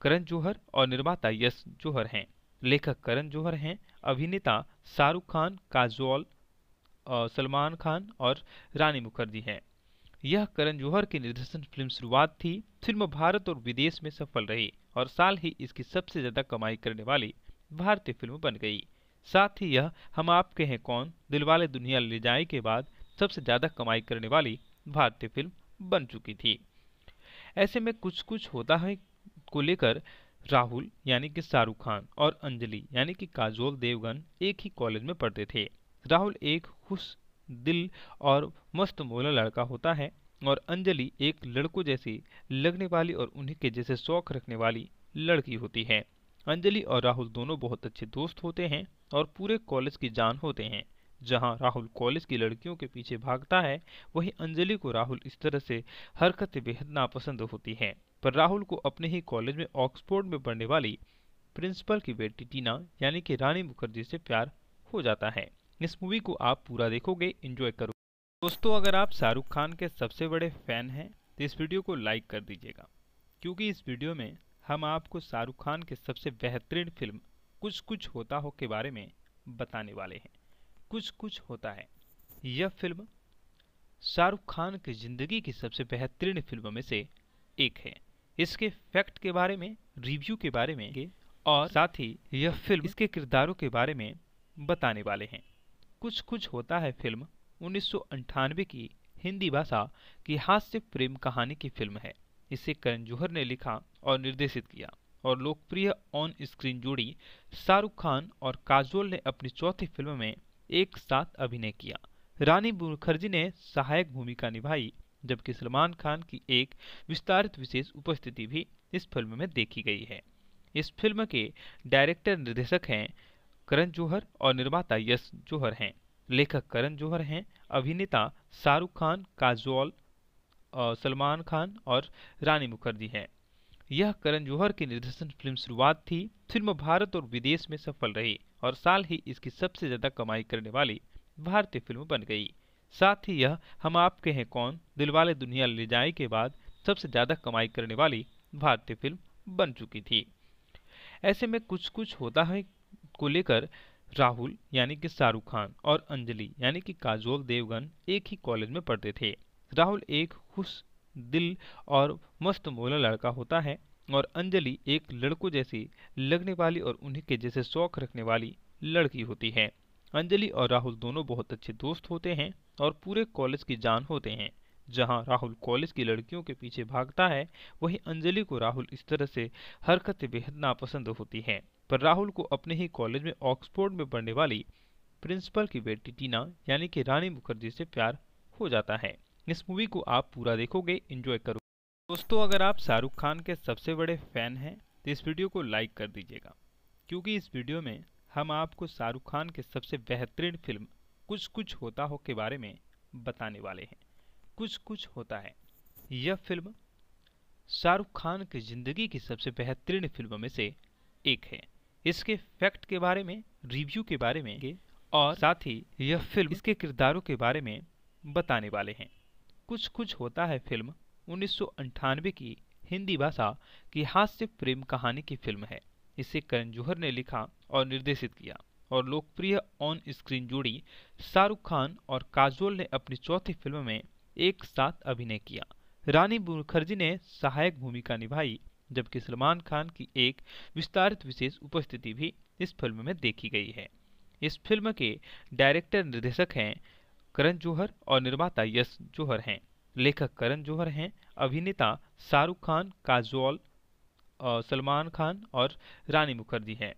करण जौहर और निर्माता यश जौहर हैं। लेखक करण जौहर हैं, अभिनेता शाहरुख खान, काजोल सलमान खान और रानी मुखर्जी हैं। यह करण जौहर की निर्देशन फ़िल्म शुरुआत थी, फ़िल्म भारत और विदेश में सफल रही और साल ही इसकी सबसे ज़्यादा कमाई करने वाली भारतीय फ़िल्म बन गई। साथ ही यह हम आपके हैं कौन? दिलवाले दुनिया ले जाए के बाद सबसे ज़्यादा कमाई करने वाली भारतीय फ़िल्म बन चुकी थी। ऐसे में कुछ कुछ होता है को लेकर राहुल, यानी कि शाहरुख खान, और अंजलि, यानी कि काजोल देवगन एक ही कॉलेज में पढ़ते थे। राहुल एक खुश दिल और मस्त मोला लड़का होता है और अंजलि एक लड़कों जैसी लगने वाली और उन्हीं के जैसे शौक रखने वाली लड़की होती है। अंजलि और राहुल दोनों बहुत अच्छे दोस्त होते हैं और पूरे कॉलेज की जान होते हैं। जहाँ राहुल कॉलेज की लड़कियों के पीछे भागता है, वहीं अंजलि को राहुल इस तरह से हरकतें बेहद नापसंद होती हैं। पर राहुल को अपने ही कॉलेज में ऑक्सफोर्ड में पढ़ने वाली प्रिंसिपल की बेटी टीना, यानी कि रानी मुखर्जी से प्यार हो जाता है। इस मूवी को आप पूरा देखोगे इंजॉय करोगे दोस्तों, अगर आप शाहरुख खान के सबसे बड़े फ़ैन हैं तो इस वीडियो को लाइक कर दीजिएगा। क्योंकि इस वीडियो में हम आपको शाहरुख खान के सबसे बेहतरीन फ़िल्म कुछ कुछ होता हो के बारे में बताने वाले हैं। कुछ कुछ होता है। यह फ़िल्म शाहरुख खान की ज़िंदगी की सबसे बेहतरीन फ़िल्मों में से एक है। इसके फैक्ट के बारे में, रिव्यू के बारे में और साथ ही यह फ़िल्म इसके किरदारों के बारे में बताने वाले हैं। कुछ कुछ होता है फ़िल्म उन्नीस की हिंदी भाषा की हास्य प्रेम कहानी की फ़िल्म है। इसे करण जौहर ने लिखा और निर्देशित किया और लोकप्रिय ऑन स्क्रीन जोड़ी शाहरुख खान और काजोल ने अपनी चौथी फ़िल्म में एक साथ अभिनय किया। रानी मुखर्जी ने सहायक भूमिका निभाई, जबकि सलमान खान की एक विस्तारित विशेष उपस्थिति भी इस फ़िल्म में देखी गई है। इस फ़िल्म के डायरेक्टर निर्देशक हैं करण जौहर और निर्माता यश जौहर हैं। लेखक करण जौहर हैं, अभिनेता शाहरुख खान, काजोल सलमान खान और रानी मुखर्जी हैं। यह करण जौहर की निर्देशन फ़िल्म शुरुआत थी। फ़िल्म भारत और विदेश में सफल रही। और साल ही इसकी सबसे ज़्यादा कमाई करने वाली भारतीय फ़िल्म बन गई। साथ ही यह, हम आपके हैं कौन? दिलवाले दुनिया ले जाए के बाद सबसे ज़्यादा कमाई करने वाली भारतीय फ़िल्म बन चुकी थी। ऐसे में कुछ कुछ होता है को लेकर राहुल, यानी कि शाहरुख खान, और अंजलि, यानी कि काजोल देवगन एक ही कॉलेज में पढ़ते थे। राहुल एक खुश दिल और मस्त मोला लड़का होता है और अंजलि एक लड़कों जैसी लगने वाली और उन्हीं के जैसे शौक रखने वाली लड़की होती है। अंजलि और राहुल दोनों बहुत अच्छे दोस्त होते हैं और पूरे कॉलेज की जान होते हैं। जहाँ राहुल कॉलेज की लड़कियों के पीछे भागता है, वहीं अंजलि को राहुल इस तरह से हरकतें बेहद नापसंद होती है। पर राहुल को अपने ही कॉलेज में ऑक्सफोर्ड में पढ़ने वाली प्रिंसिपल की बेटी टीना, यानी कि रानी मुखर्जी से प्यार हो जाता है। इस मूवी को आप पूरा देखोगे इंजॉय करो दोस्तों, अगर आप शाहरुख खान के सबसे बड़े फ़ैन हैं तो इस वीडियो को लाइक कर दीजिएगा। क्योंकि इस वीडियो में हम आपको शाहरुख खान के सबसे बेहतरीन फ़िल्म कुछ कुछ होता हो के बारे में बताने वाले हैं। कुछ कुछ होता है। यह फ़िल्म शाहरुख खान की ज़िंदगी की सबसे बेहतरीन फ़िल्मों में से एक है। इसके फैक्ट के बारे में, रिव्यू के बारे में और साथ ही यह फ़िल्म इसके किरदारों के बारे में बताने वाले हैं। कुछ कुछ होता है फ़िल्म उन्नीस की हिंदी भाषा की हास्य प्रेम कहानी की फ़िल्म है। इसे करण जौहर ने लिखा और निर्देशित किया और लोकप्रिय ऑन स्क्रीन जोड़ी शाहरुख खान और काजोल ने अपनी चौथी फ़िल्म में एक साथ अभिनय किया। रानी मुखर्जी ने सहायक भूमिका निभाई, जबकि सलमान खान की एक विस्तारित विशेष उपस्थिति भी इस फ़िल्म में देखी गई है। इस फ़िल्म के डायरेक्टर निर्देशक हैं करण जौहर और निर्माता यश जौहर हैं। लेखक करण जौहर हैं, अभिनेता शाहरुख खान, काजोल सलमान खान और रानी मुखर्जी हैं।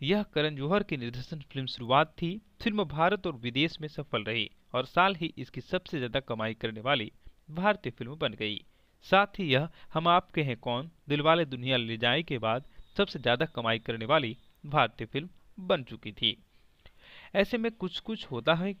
यह करण जौहर की निर्देशन फ़िल्म शुरुआत थी, फ़िल्म भारत और विदेश में सफल रही और साल ही इसकी सबसे ज़्यादा कमाई करने वाली भारतीय फ़िल्म बन गई। साथ ही यह हम आपके हैं कौन दिलवाले दुनिया ले जाए के बाद सबसे ज़्यादा कमाई करने वाली भारतीय फ़िल्म बन चुकी थी। ऐसे में कुछ कुछ होता है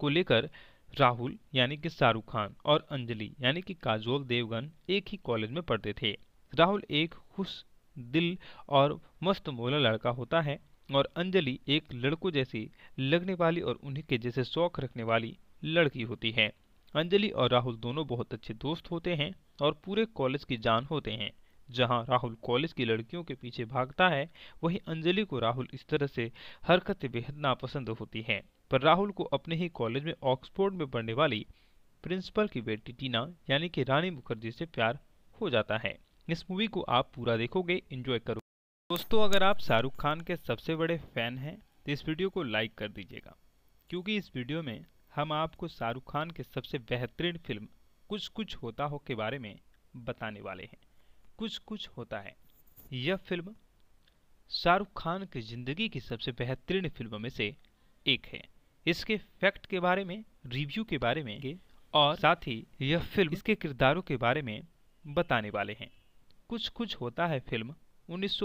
को लेकर राहुल, यानी कि शाहरुख खान, और अंजलि, यानी कि काजोल देवगन एक ही कॉलेज में पढ़ते थे। राहुल एक खुश दिल और मस्त मोला लड़का होता है और अंजलि एक लड़कों जैसी लगने वाली और उन्हीं के जैसे शौक रखने वाली लड़की होती है। अंजलि और राहुल दोनों बहुत अच्छे दोस्त होते हैं और पूरे कॉलेज की जान होते हैं। जहाँ राहुल कॉलेज की लड़कियों के पीछे भागता है, वहीं अंजलि को राहुल इस तरह से हरकतें बेहद नापसंद होती हैं। पर राहुल को अपने ही कॉलेज में ऑक्सफोर्ड में पढ़ने वाली प्रिंसिपल की बेटी टीना, यानी कि रानी मुखर्जी से प्यार हो जाता है। इस मूवी को आप पूरा देखोगे इंजॉय करो। दोस्तों, अगर आप शाहरुख खान के सबसे बड़े फ़ैन हैं तो इस वीडियो को लाइक कर दीजिएगा। क्योंकि इस वीडियो में हम आपको शाहरुख खान के सबसे बेहतरीन फ़िल्म कुछ कुछ होता हो के बारे में बताने वाले हैं। कुछ कुछ होता है। यह फ़िल्म शाहरुख खान की ज़िंदगी की सबसे बेहतरीन फ़िल्मों में से एक है। इसके फैक्ट के बारे में रिव्यू के बारे में और साथ ही यह फ़िल्म इसके किरदारों के बारे में बताने वाले हैं। कुछ कुछ होता है फ़िल्म उन्नीस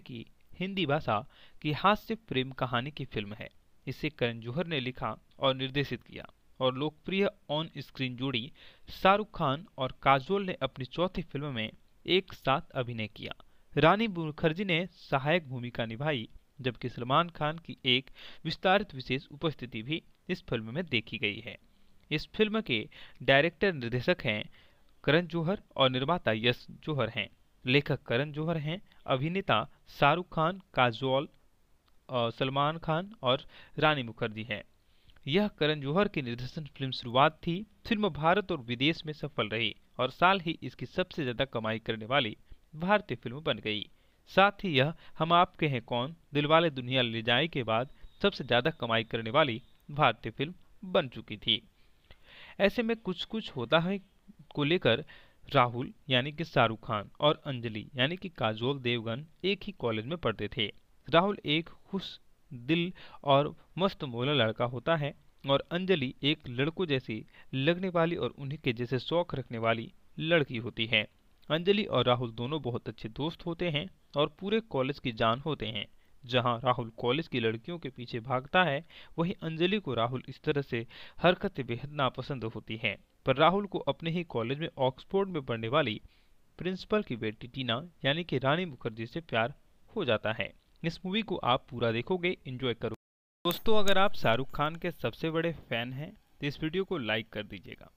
की हिंदी भाषा की हास्य प्रेम कहानी की फ़िल्म है। इसे करण जौहर ने लिखा और निर्देशित किया और लोकप्रिय ऑन स्क्रीन जोड़ी शाहरुख खान और काजोल ने अपनी चौथी फ़िल्म में एक साथ अभिनय किया। रानी मुखर्जी ने सहायक भूमिका निभाई जबकि सलमान खान की एक विस्तारित विशेष उपस्थिति भी इस फ़िल्म में देखी गई है। इस फ़िल्म के डायरेक्टर निर्देशक हैं करण जौहर और निर्माता यश जौहर हैं। लेखक करण जौहर हैं, अभिनेता शाहरुख खान, काजोल सलमान खान और रानी मुखर्जी हैं। यह करण जौहर की निर्देशन फ़िल्म शुरुआत थी। फ़िल्म भारत और विदेश में सफल रही और साल ही इसकी सबसे ज़्यादा कमाई करने वाली भारतीय फ़िल्म बन गई। साथ ही यह, हम आपके हैं कौन? दिलवाले दुनिया ले जाए के बाद सबसे ज़्यादा कमाई करने वाली भारतीय फ़िल्म बन चुकी थी। ऐसे में कुछ कुछ होता है को लेकर राहुल, यानी कि शाहरुख खान और अंजलि, यानी कि काजोल देवगन एक ही कॉलेज में पढ़ते थे। राहुल एक खुश दिल और मस्त मोला लड़का होता है और अंजलि एक लड़कों जैसी लगने वाली और उन्हीं के जैसे शौक रखने वाली लड़की होती है। अंजलि और राहुल दोनों बहुत अच्छे दोस्त होते हैं और पूरे कॉलेज की जान होते हैं। जहाँ राहुल कॉलेज की लड़कियों के पीछे भागता है, वहीं अंजलि को राहुल इस तरह से हरकतें बेहद नापसंद होती हैं। पर राहुल को अपने ही कॉलेज में ऑक्सफोर्ड में पढ़ने वाली प्रिंसिपल की बेटी टीना, यानी कि रानी मुखर्जी से प्यार हो जाता है। इस मूवी को आप पूरा देखोगे इंजॉय करोगे दोस्तों, अगर आप शाहरुख खान के सबसे बड़े फ़ैन हैं तो इस वीडियो को लाइक कर दीजिएगा,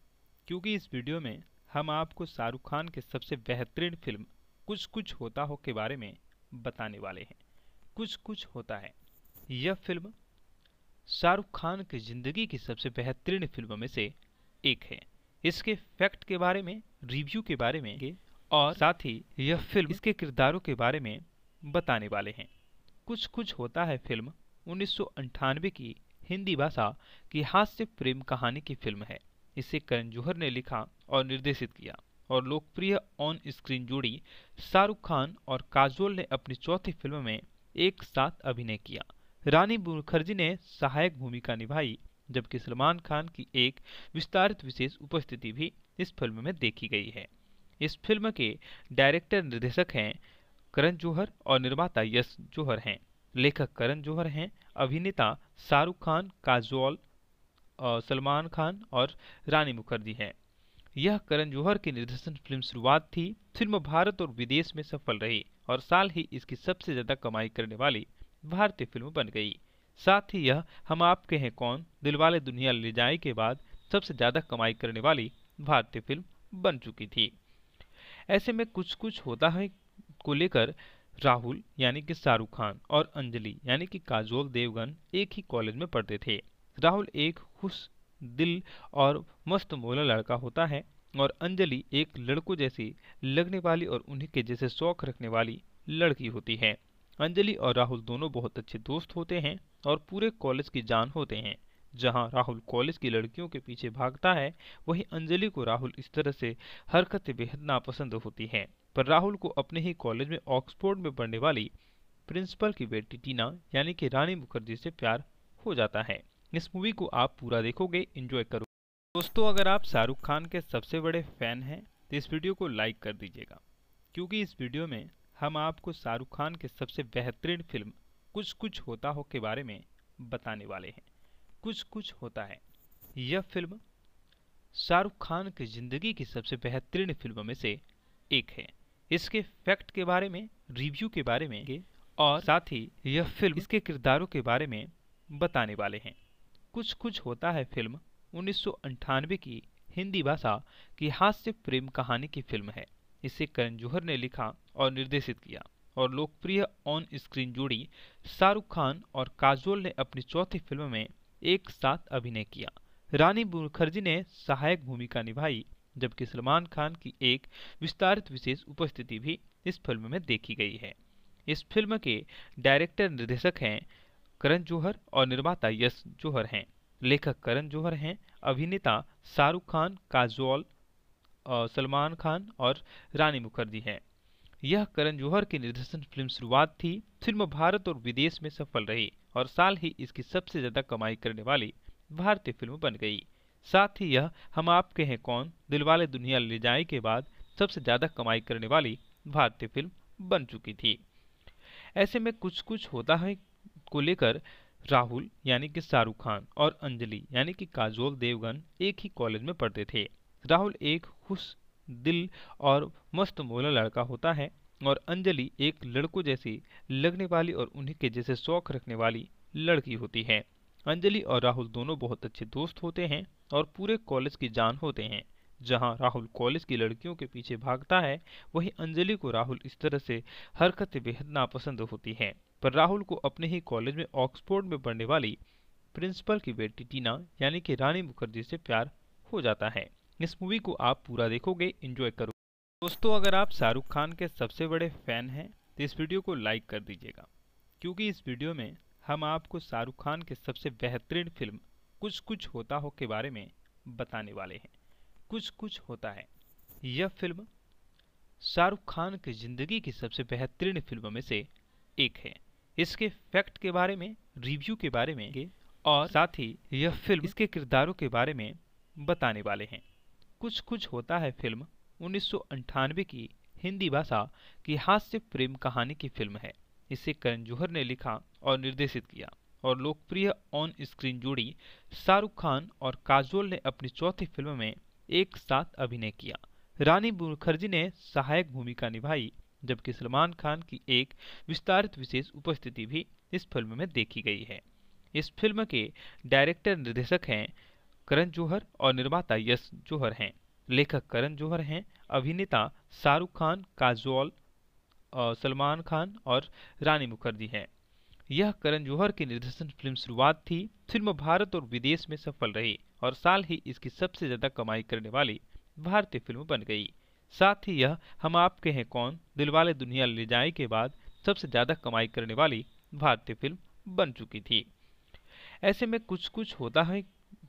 क्योंकि इस वीडियो में हम आपको शाहरुख खान के सबसे बेहतरीन फ़िल्म कुछ कुछ होता हो के बारे में बताने वाले हैं। कुछ कुछ होता है। यह फ़िल्म शाहरुख खान की ज़िंदगी की सबसे बेहतरीन फ़िल्मों में से एक है। इसके फैक्ट के बारे में रिव्यू के बारे में और साथ ही यह फ़िल्म इसके किरदारों के बारे में बताने वाले हैं। कुछ कुछ होता है फ़िल्म उन्नीस की हिंदी भाषा की हास्य प्रेम कहानी की फ़िल्म है। इसे करण जौहर ने लिखा और निर्देशित किया और लोकप्रिय ऑन स्क्रीन जोड़ी शाहरुख खान और काजोल ने अपनी चौथी फ़िल्म में एक साथ अभिनय किया। रानी मुखर्जी ने सहायक भूमिका निभाई, जबकि सलमान खान की एक विस्तारित विशेष उपस्थिति भी इस फ़िल्म में देखी गई है। इस फ़िल्म के डायरेक्टर निर्देशक हैं करण जौहर और निर्माता यश जौहर हैं। लेखक करण जौहर हैं, अभिनेता शाहरुख खान, काजोल सलमान खान और रानी मुखर्जी हैं। यह करण जौहर की निर्देशन फ़िल्म शुरुआत थी, फ़िल्म भारत और विदेश में सफल रही और साल ही इसकी सबसे ज़्यादा कमाई करने वाली भारतीय फ़िल्म बन गई। साथ ही यह हम आपके हैं कौन दिलवाले दुनिया ले जाए के बाद सबसे ज़्यादा कमाई करने वाली भारतीय फ़िल्म बन चुकी थी। ऐसे में कुछ कुछ होता है को लेकर राहुल, यानी कि शाहरुख खान और अंजलि, यानी कि काजोल देवगन एक ही कॉलेज में पढ़ते थे। राहुल एक खुश दिल और मस्त मोला लड़का होता है और अंजलि एक लड़कों जैसी लगने वाली और उन्हीं के जैसे शौक रखने वाली लड़की होती है। अंजलि और राहुल दोनों बहुत अच्छे दोस्त होते हैं और पूरे कॉलेज की जान होते हैं। जहाँ राहुल कॉलेज की लड़कियों के पीछे भागता है, वहीं अंजलि को राहुल इस तरह से हरकतें बेहद नापसंद होती है। पर राहुल को अपने ही कॉलेज में ऑक्सफोर्ड में पढ़ने वाली प्रिंसिपल की बेटी टीना, यानी कि रानी मुखर्जी से प्यार हो जाता है। इस मूवी को आप पूरा देखोगे इंजॉय करो दोस्तों अगर आप शाहरुख खान के सबसे बड़े फ़ैन हैं तो इस वीडियो को लाइक कर दीजिएगा। क्योंकि इस वीडियो में हम आपको शाहरुख खान के सबसे बेहतरीन फ़िल्म कुछ कुछ होता हो के बारे में बताने वाले हैं। कुछ कुछ होता है। यह फ़िल्म शाहरुख खान की ज़िंदगी की सबसे बेहतरीन फ़िल्मों में से एक है। इसके फैक्ट के बारे में रिव्यू के बारे में और साथ ही यह फ़िल्म इसके किरदारों के बारे में बताने वाले हैं। कुछ कुछ होता है फ़िल्म, उन्नीस की हिंदी भाषा की हास्य प्रेम कहानी की फ़िल्म है। इसे करण जौहर ने लिखा और निर्देशित किया और लोकप्रिय ऑन स्क्रीन जोड़ी शाहरुख खान और काजोल ने अपनी चौथी फ़िल्म में एक साथ अभिनय किया। रानी मुखर्जी ने सहायक भूमिका निभाई, जबकि सलमान खान की एक विस्तारित विशेष उपस्थिति भी इस फ़िल्म में देखी गई है। इस फ़िल्म के डायरेक्टर निर्देशक हैं करण जौहर और निर्माता यश जौहर हैं। लेखक करण जौहर हैं, अभिनेता शाहरुख खान, काजोल सलमान खान और रानी मुखर्जी हैं। यह करण जौहर की निर्देशन फ़िल्म शुरुआत थी, फ़िल्म भारत और विदेश में सफल रही और साल ही इसकी सबसे ज़्यादा कमाई करने वाली भारतीय फ़िल्म बन गई। साथ ही यह हम आपके हैं कौन दिलवाले दुनिया ले जाए के बाद सबसे ज़्यादा कमाई करने वाली भारतीय फ़िल्म बन चुकी थी। ऐसे में कुछ कुछ होता है को लेकर राहुल, यानी कि शाहरुख खान और अंजलि, यानी कि काजोल देवगन एक ही कॉलेज में पढ़ते थे। राहुल एक खुश दिल और मस्त मोला लड़का होता है और अंजलि एक लड़कों जैसी लगने वाली और उन्हीं के जैसे शौक रखने वाली लड़की होती है। अंजलि और राहुल दोनों बहुत अच्छे दोस्त होते हैं और पूरे कॉलेज की जान होते हैं। जहाँ राहुल कॉलेज की लड़कियों के पीछे भागता है, वहीं अंजलि को राहुल इस तरह से हरकतें बेहद नापसंद होती हैं। पर राहुल को अपने ही कॉलेज में ऑक्सफोर्ड में पढ़ने वाली प्रिंसिपल की बेटी टीना, यानी कि रानी मुखर्जी से प्यार हो जाता है। इस मूवी को आप पूरा देखोगे इंजॉय करो। दोस्तों, अगर आप शाहरुख खान के सबसे बड़े फ़ैन हैं तो इस वीडियो को लाइक कर दीजिएगा। क्योंकि इस वीडियो में हम आपको शाहरुख खान के सबसे बेहतरीन फ़िल्म कुछ कुछ होता हो के बारे में बताने वाले हैं। कुछ कुछ होता है। यह फ़िल्म शाहरुख खान की ज़िंदगी की सबसे बेहतरीन फ़िल्मों में से एक है। इसके फैक्ट के बारे में रिव्यू के बारे में और साथ ही यह फ़िल्म इसके किरदारों के बारे में बताने वाले हैं। कुछ कुछ होता है फ़िल्म उन्नीस की हिंदी भाषा की हास्य प्रेम कहानी की फ़िल्म है। इसे करण जौहर ने लिखा और निर्देशित किया और लोकप्रिय ऑन स्क्रीन जोड़ी शाहरुख खान और काजोल ने अपनी चौथी फ़िल्म में एक साथ अभिनय किया। रानी मुखर्जी ने सहायक भूमिका निभाई जबकि सलमान खान की एक विस्तारित विशेष उपस्थिति भी इस फ़िल्म में देखी गई है। इस फ़िल्म के डायरेक्टर निर्देशक हैं करण जौहर और निर्माता यश जौहर हैं। लेखक करण जौहर हैं, अभिनेता शाहरुख खान, काजोल सलमान खान और रानी मुखर्जी हैं। यह करण जौहर की निर्देशन फ़िल्म शुरुआत थी, फ़िल्म भारत और विदेश में सफल रही और साल ही इसकी सबसे ज़्यादा कमाई करने वाली भारतीय फ़िल्म बन गई। साथ ही यह, हम आपके हैं कौन? दिलवाले दुनिया ले जाए के बाद सबसे ज़्यादा कमाई करने वाली भारतीय फ़िल्म बन चुकी थी। ऐसे में कुछ कुछ होता है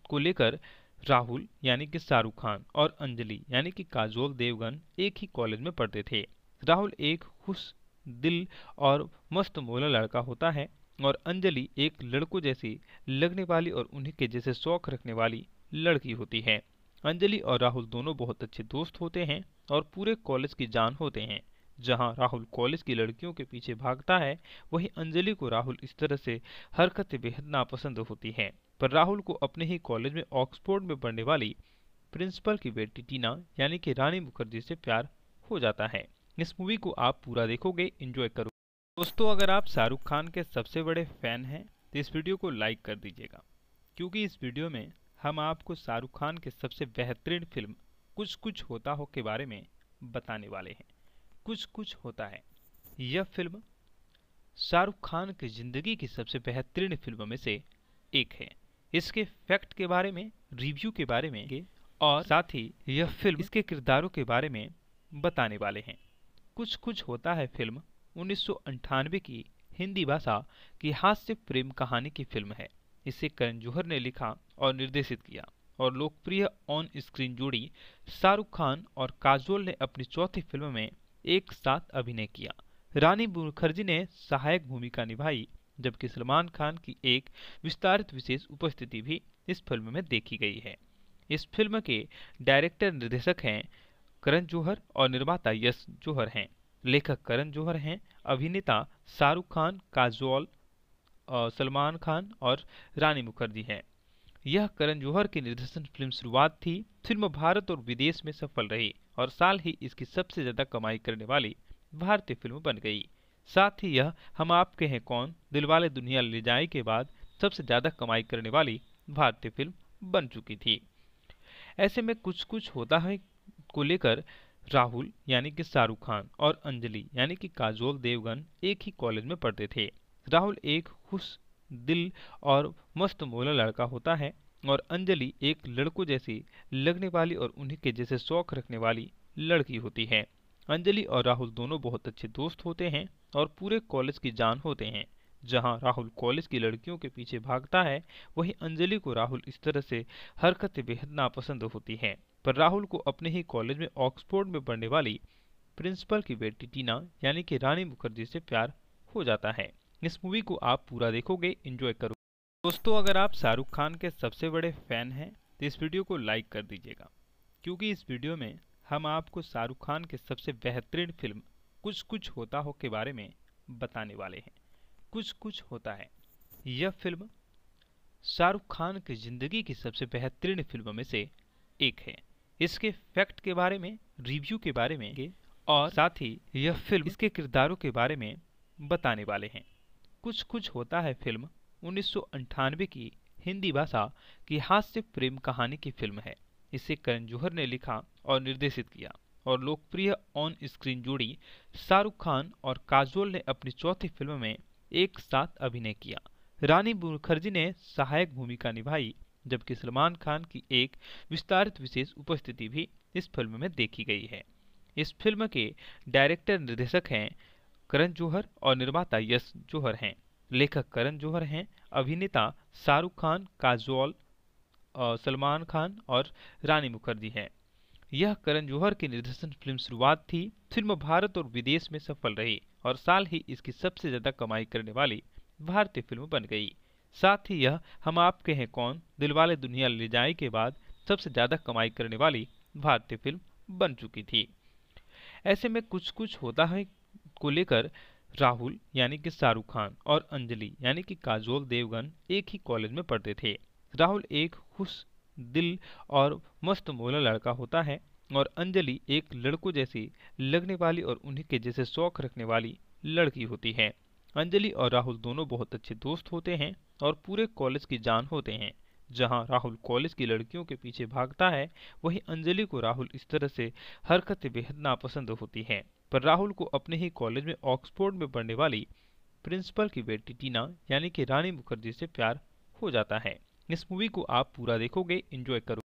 को लेकर राहुल, यानी कि शाहरुख खान और अंजलि, यानी कि काजोल देवगन एक ही कॉलेज में पढ़ते थे। राहुल एक खुश दिल और मस्त मोला लड़का होता है और अंजलि एक लड़कों जैसी लगने वाली और उन्हीं के जैसे शौक रखने वाली लड़की होती है। अंजलि और राहुल दोनों बहुत अच्छे दोस्त होते हैं और पूरे कॉलेज की जान होते हैं। जहाँ राहुल कॉलेज की लड़कियों के पीछे भागता है, वहीं अंजलि को राहुल इस तरह से हरकतें बेहद नापसंद होती हैं। पर राहुल को अपने ही कॉलेज में ऑक्सफोर्ड में पढ़ने वाली प्रिंसिपल की बेटी टीना, यानी कि रानी मुखर्जी से प्यार हो जाता है। इस मूवी को आप पूरा देखोगे इंजॉय करोगे दोस्तों, अगर आप शाहरुख खान के सबसे बड़े फ़ैन हैं तो इस वीडियो को लाइक कर दीजिएगा, क्योंकि इस वीडियो में हम आपको शाहरुख खान के सबसे बेहतरीन फ़िल्म कुछ कुछ होता हो के बारे में बताने वाले हैं। कुछ कुछ होता है। यह फ़िल्म शाहरुख खान की ज़िंदगी की सबसे बेहतरीन फ़िल्मों में से एक है। इसके फैक्ट के बारे में, रिव्यू के बारे में और साथ ही यह फ़िल्म इसके किरदारों के बारे में बताने वाले हैं। कुछ कुछ होता है फ़िल्म उन्नीस की हिंदी भाषा की हास्य प्रेम कहानी की फ़िल्म है। इसे करण जौहर ने लिखा और निर्देशित किया। और लोकप्रिय ऑन स्क्रीन जोड़ी शाहरुख खान और काजोल ने अपनी चौथी फ़िल्म में एक साथ अभिनय किया। रानी मुखर्जी ने सहायक भूमिका निभाई, जबकि सलमान खान की एक विस्तारित विशेष उपस्थिति भी इस फ़िल्म में देखी गई है। इस फ़िल्म के डायरेक्टर निर्देशक हैं करण जौहर और निर्माता यश जौहर हैं। लेखक करण जौहर हैं, अभिनेता शाहरुख खान, काजोल सलमान खान और रानी मुखर्जी हैं। यह करण जौहर की निर्देशन फ़िल्म शुरुआत थी, फ़िल्म भारत और विदेश में सफल रही और साल ही इसकी सबसे ज़्यादा कमाई करने वाली भारतीय फ़िल्म बन गई। साथ ही यह हम आपके हैं कौन? दिलवाले दुनिया ले जाए के बाद सबसे ज़्यादा कमाई करने वाली भारतीय फ़िल्म बन चुकी थी। ऐसे में कुछ कुछ होता है को लेकर राहुल, यानी कि शाहरुख खान और अंजलि, यानी कि काजोल देवगन एक ही कॉलेज में पढ़ते थे। राहुल एक खुश दिल और मस्त मोला लड़का होता है और अंजलि एक लड़कों जैसी लगने वाली और उन्हीं के जैसे शौक रखने वाली लड़की होती है। अंजलि और राहुल दोनों बहुत अच्छे दोस्त होते हैं और पूरे कॉलेज की जान होते हैं। जहाँ राहुल कॉलेज की लड़कियों के पीछे भागता है, वहीं अंजलि को राहुल इस तरह से हरकतें बेहद नापसंद होती है। पर राहुल को अपने ही कॉलेज में ऑक्सफोर्ड में पढ़ने वाली प्रिंसिपल की बेटी टीना, यानी कि रानी मुखर्जी से प्यार हो जाता है। इस मूवी को आप पूरा देखोगे इंजॉय करोगे। दोस्तों अगर आप शाहरुख खान के सबसे बड़े फ़ैन हैं तो इस वीडियो को लाइक कर दीजिएगा। क्योंकि इस वीडियो में हम आपको शाहरुख खान के सबसे बेहतरीन फ़िल्म कुछ कुछ होता हो के बारे में बताने वाले हैं। कुछ कुछ होता है। यह फ़िल्म शाहरुख खान की ज़िंदगी की सबसे बेहतरीन फ़िल्मों में से एक है। इसके फैक्ट के बारे में रिव्यू के बारे में और साथ ही यह फ़िल्म इसके किरदारों के बारे में बताने वाले हैं। कुछ कुछ होता है फ़िल्म, उन्नीस की हिंदी भाषा की हास्य प्रेम कहानी की फ़िल्म है। इसे करण जौहर ने लिखा और निर्देशित किया और लोकप्रिय ऑन स्क्रीन जोड़ी शाहरुख खान और काजोल ने अपनी चौथी फ़िल्म में एक साथ अभिनय किया। रानी मुखर्जी ने सहायक भूमिका निभाई, जबकि सलमान खान की एक विस्तारित विशेष उपस्थिति भी इस फ़िल्म में देखी गई है। इस फ़िल्म के डायरेक्टर निर्देशक हैं करण जौहर और निर्माता यश जौहर हैं। लेखक करण जौहर हैं, अभिनेता शाहरुख खान, काजोल सलमान खान और रानी मुखर्जी हैं। यह करण जौहर की निर्देशन फ़िल्म शुरुआत थी, फ़िल्म भारत और विदेश में सफल रही और साल ही इसकी सबसे ज़्यादा कमाई करने वाली भारतीय फ़िल्म बन गई। साथ ही यह हम आपके हैं कौन? दिलवाले दुनिया ले जाए के बाद सबसे ज़्यादा कमाई करने वाली भारतीय फ़िल्म बन चुकी थी। ऐसे में कुछ कुछ होता है को लेकर राहुल, यानी कि शाहरुख खान और अंजलि, यानी कि काजोल देवगन एक ही कॉलेज में पढ़ते थे। राहुल एक खुश दिल और मस्त मोला लड़का होता है और अंजलि एक लड़कों जैसी लगने वाली और उन्हीं के जैसे शौक रखने वाली लड़की होती है। अंजलि और राहुल दोनों बहुत अच्छे दोस्त होते हैं और पूरे कॉलेज की जान होते हैं। जहाँ राहुल कॉलेज की लड़कियों के पीछे भागता है, वहीं अंजलि को राहुल इस तरह से हरकतें बेहद नापसंद होती हैं। पर राहुल को अपने ही कॉलेज में ऑक्सफोर्ड में पढ़ने वाली प्रिंसिपल की बेटी टीना, यानी कि रानी मुखर्जी से प्यार हो जाता है। इस मूवी को आप पूरा देखोगे, एंजॉय करोगे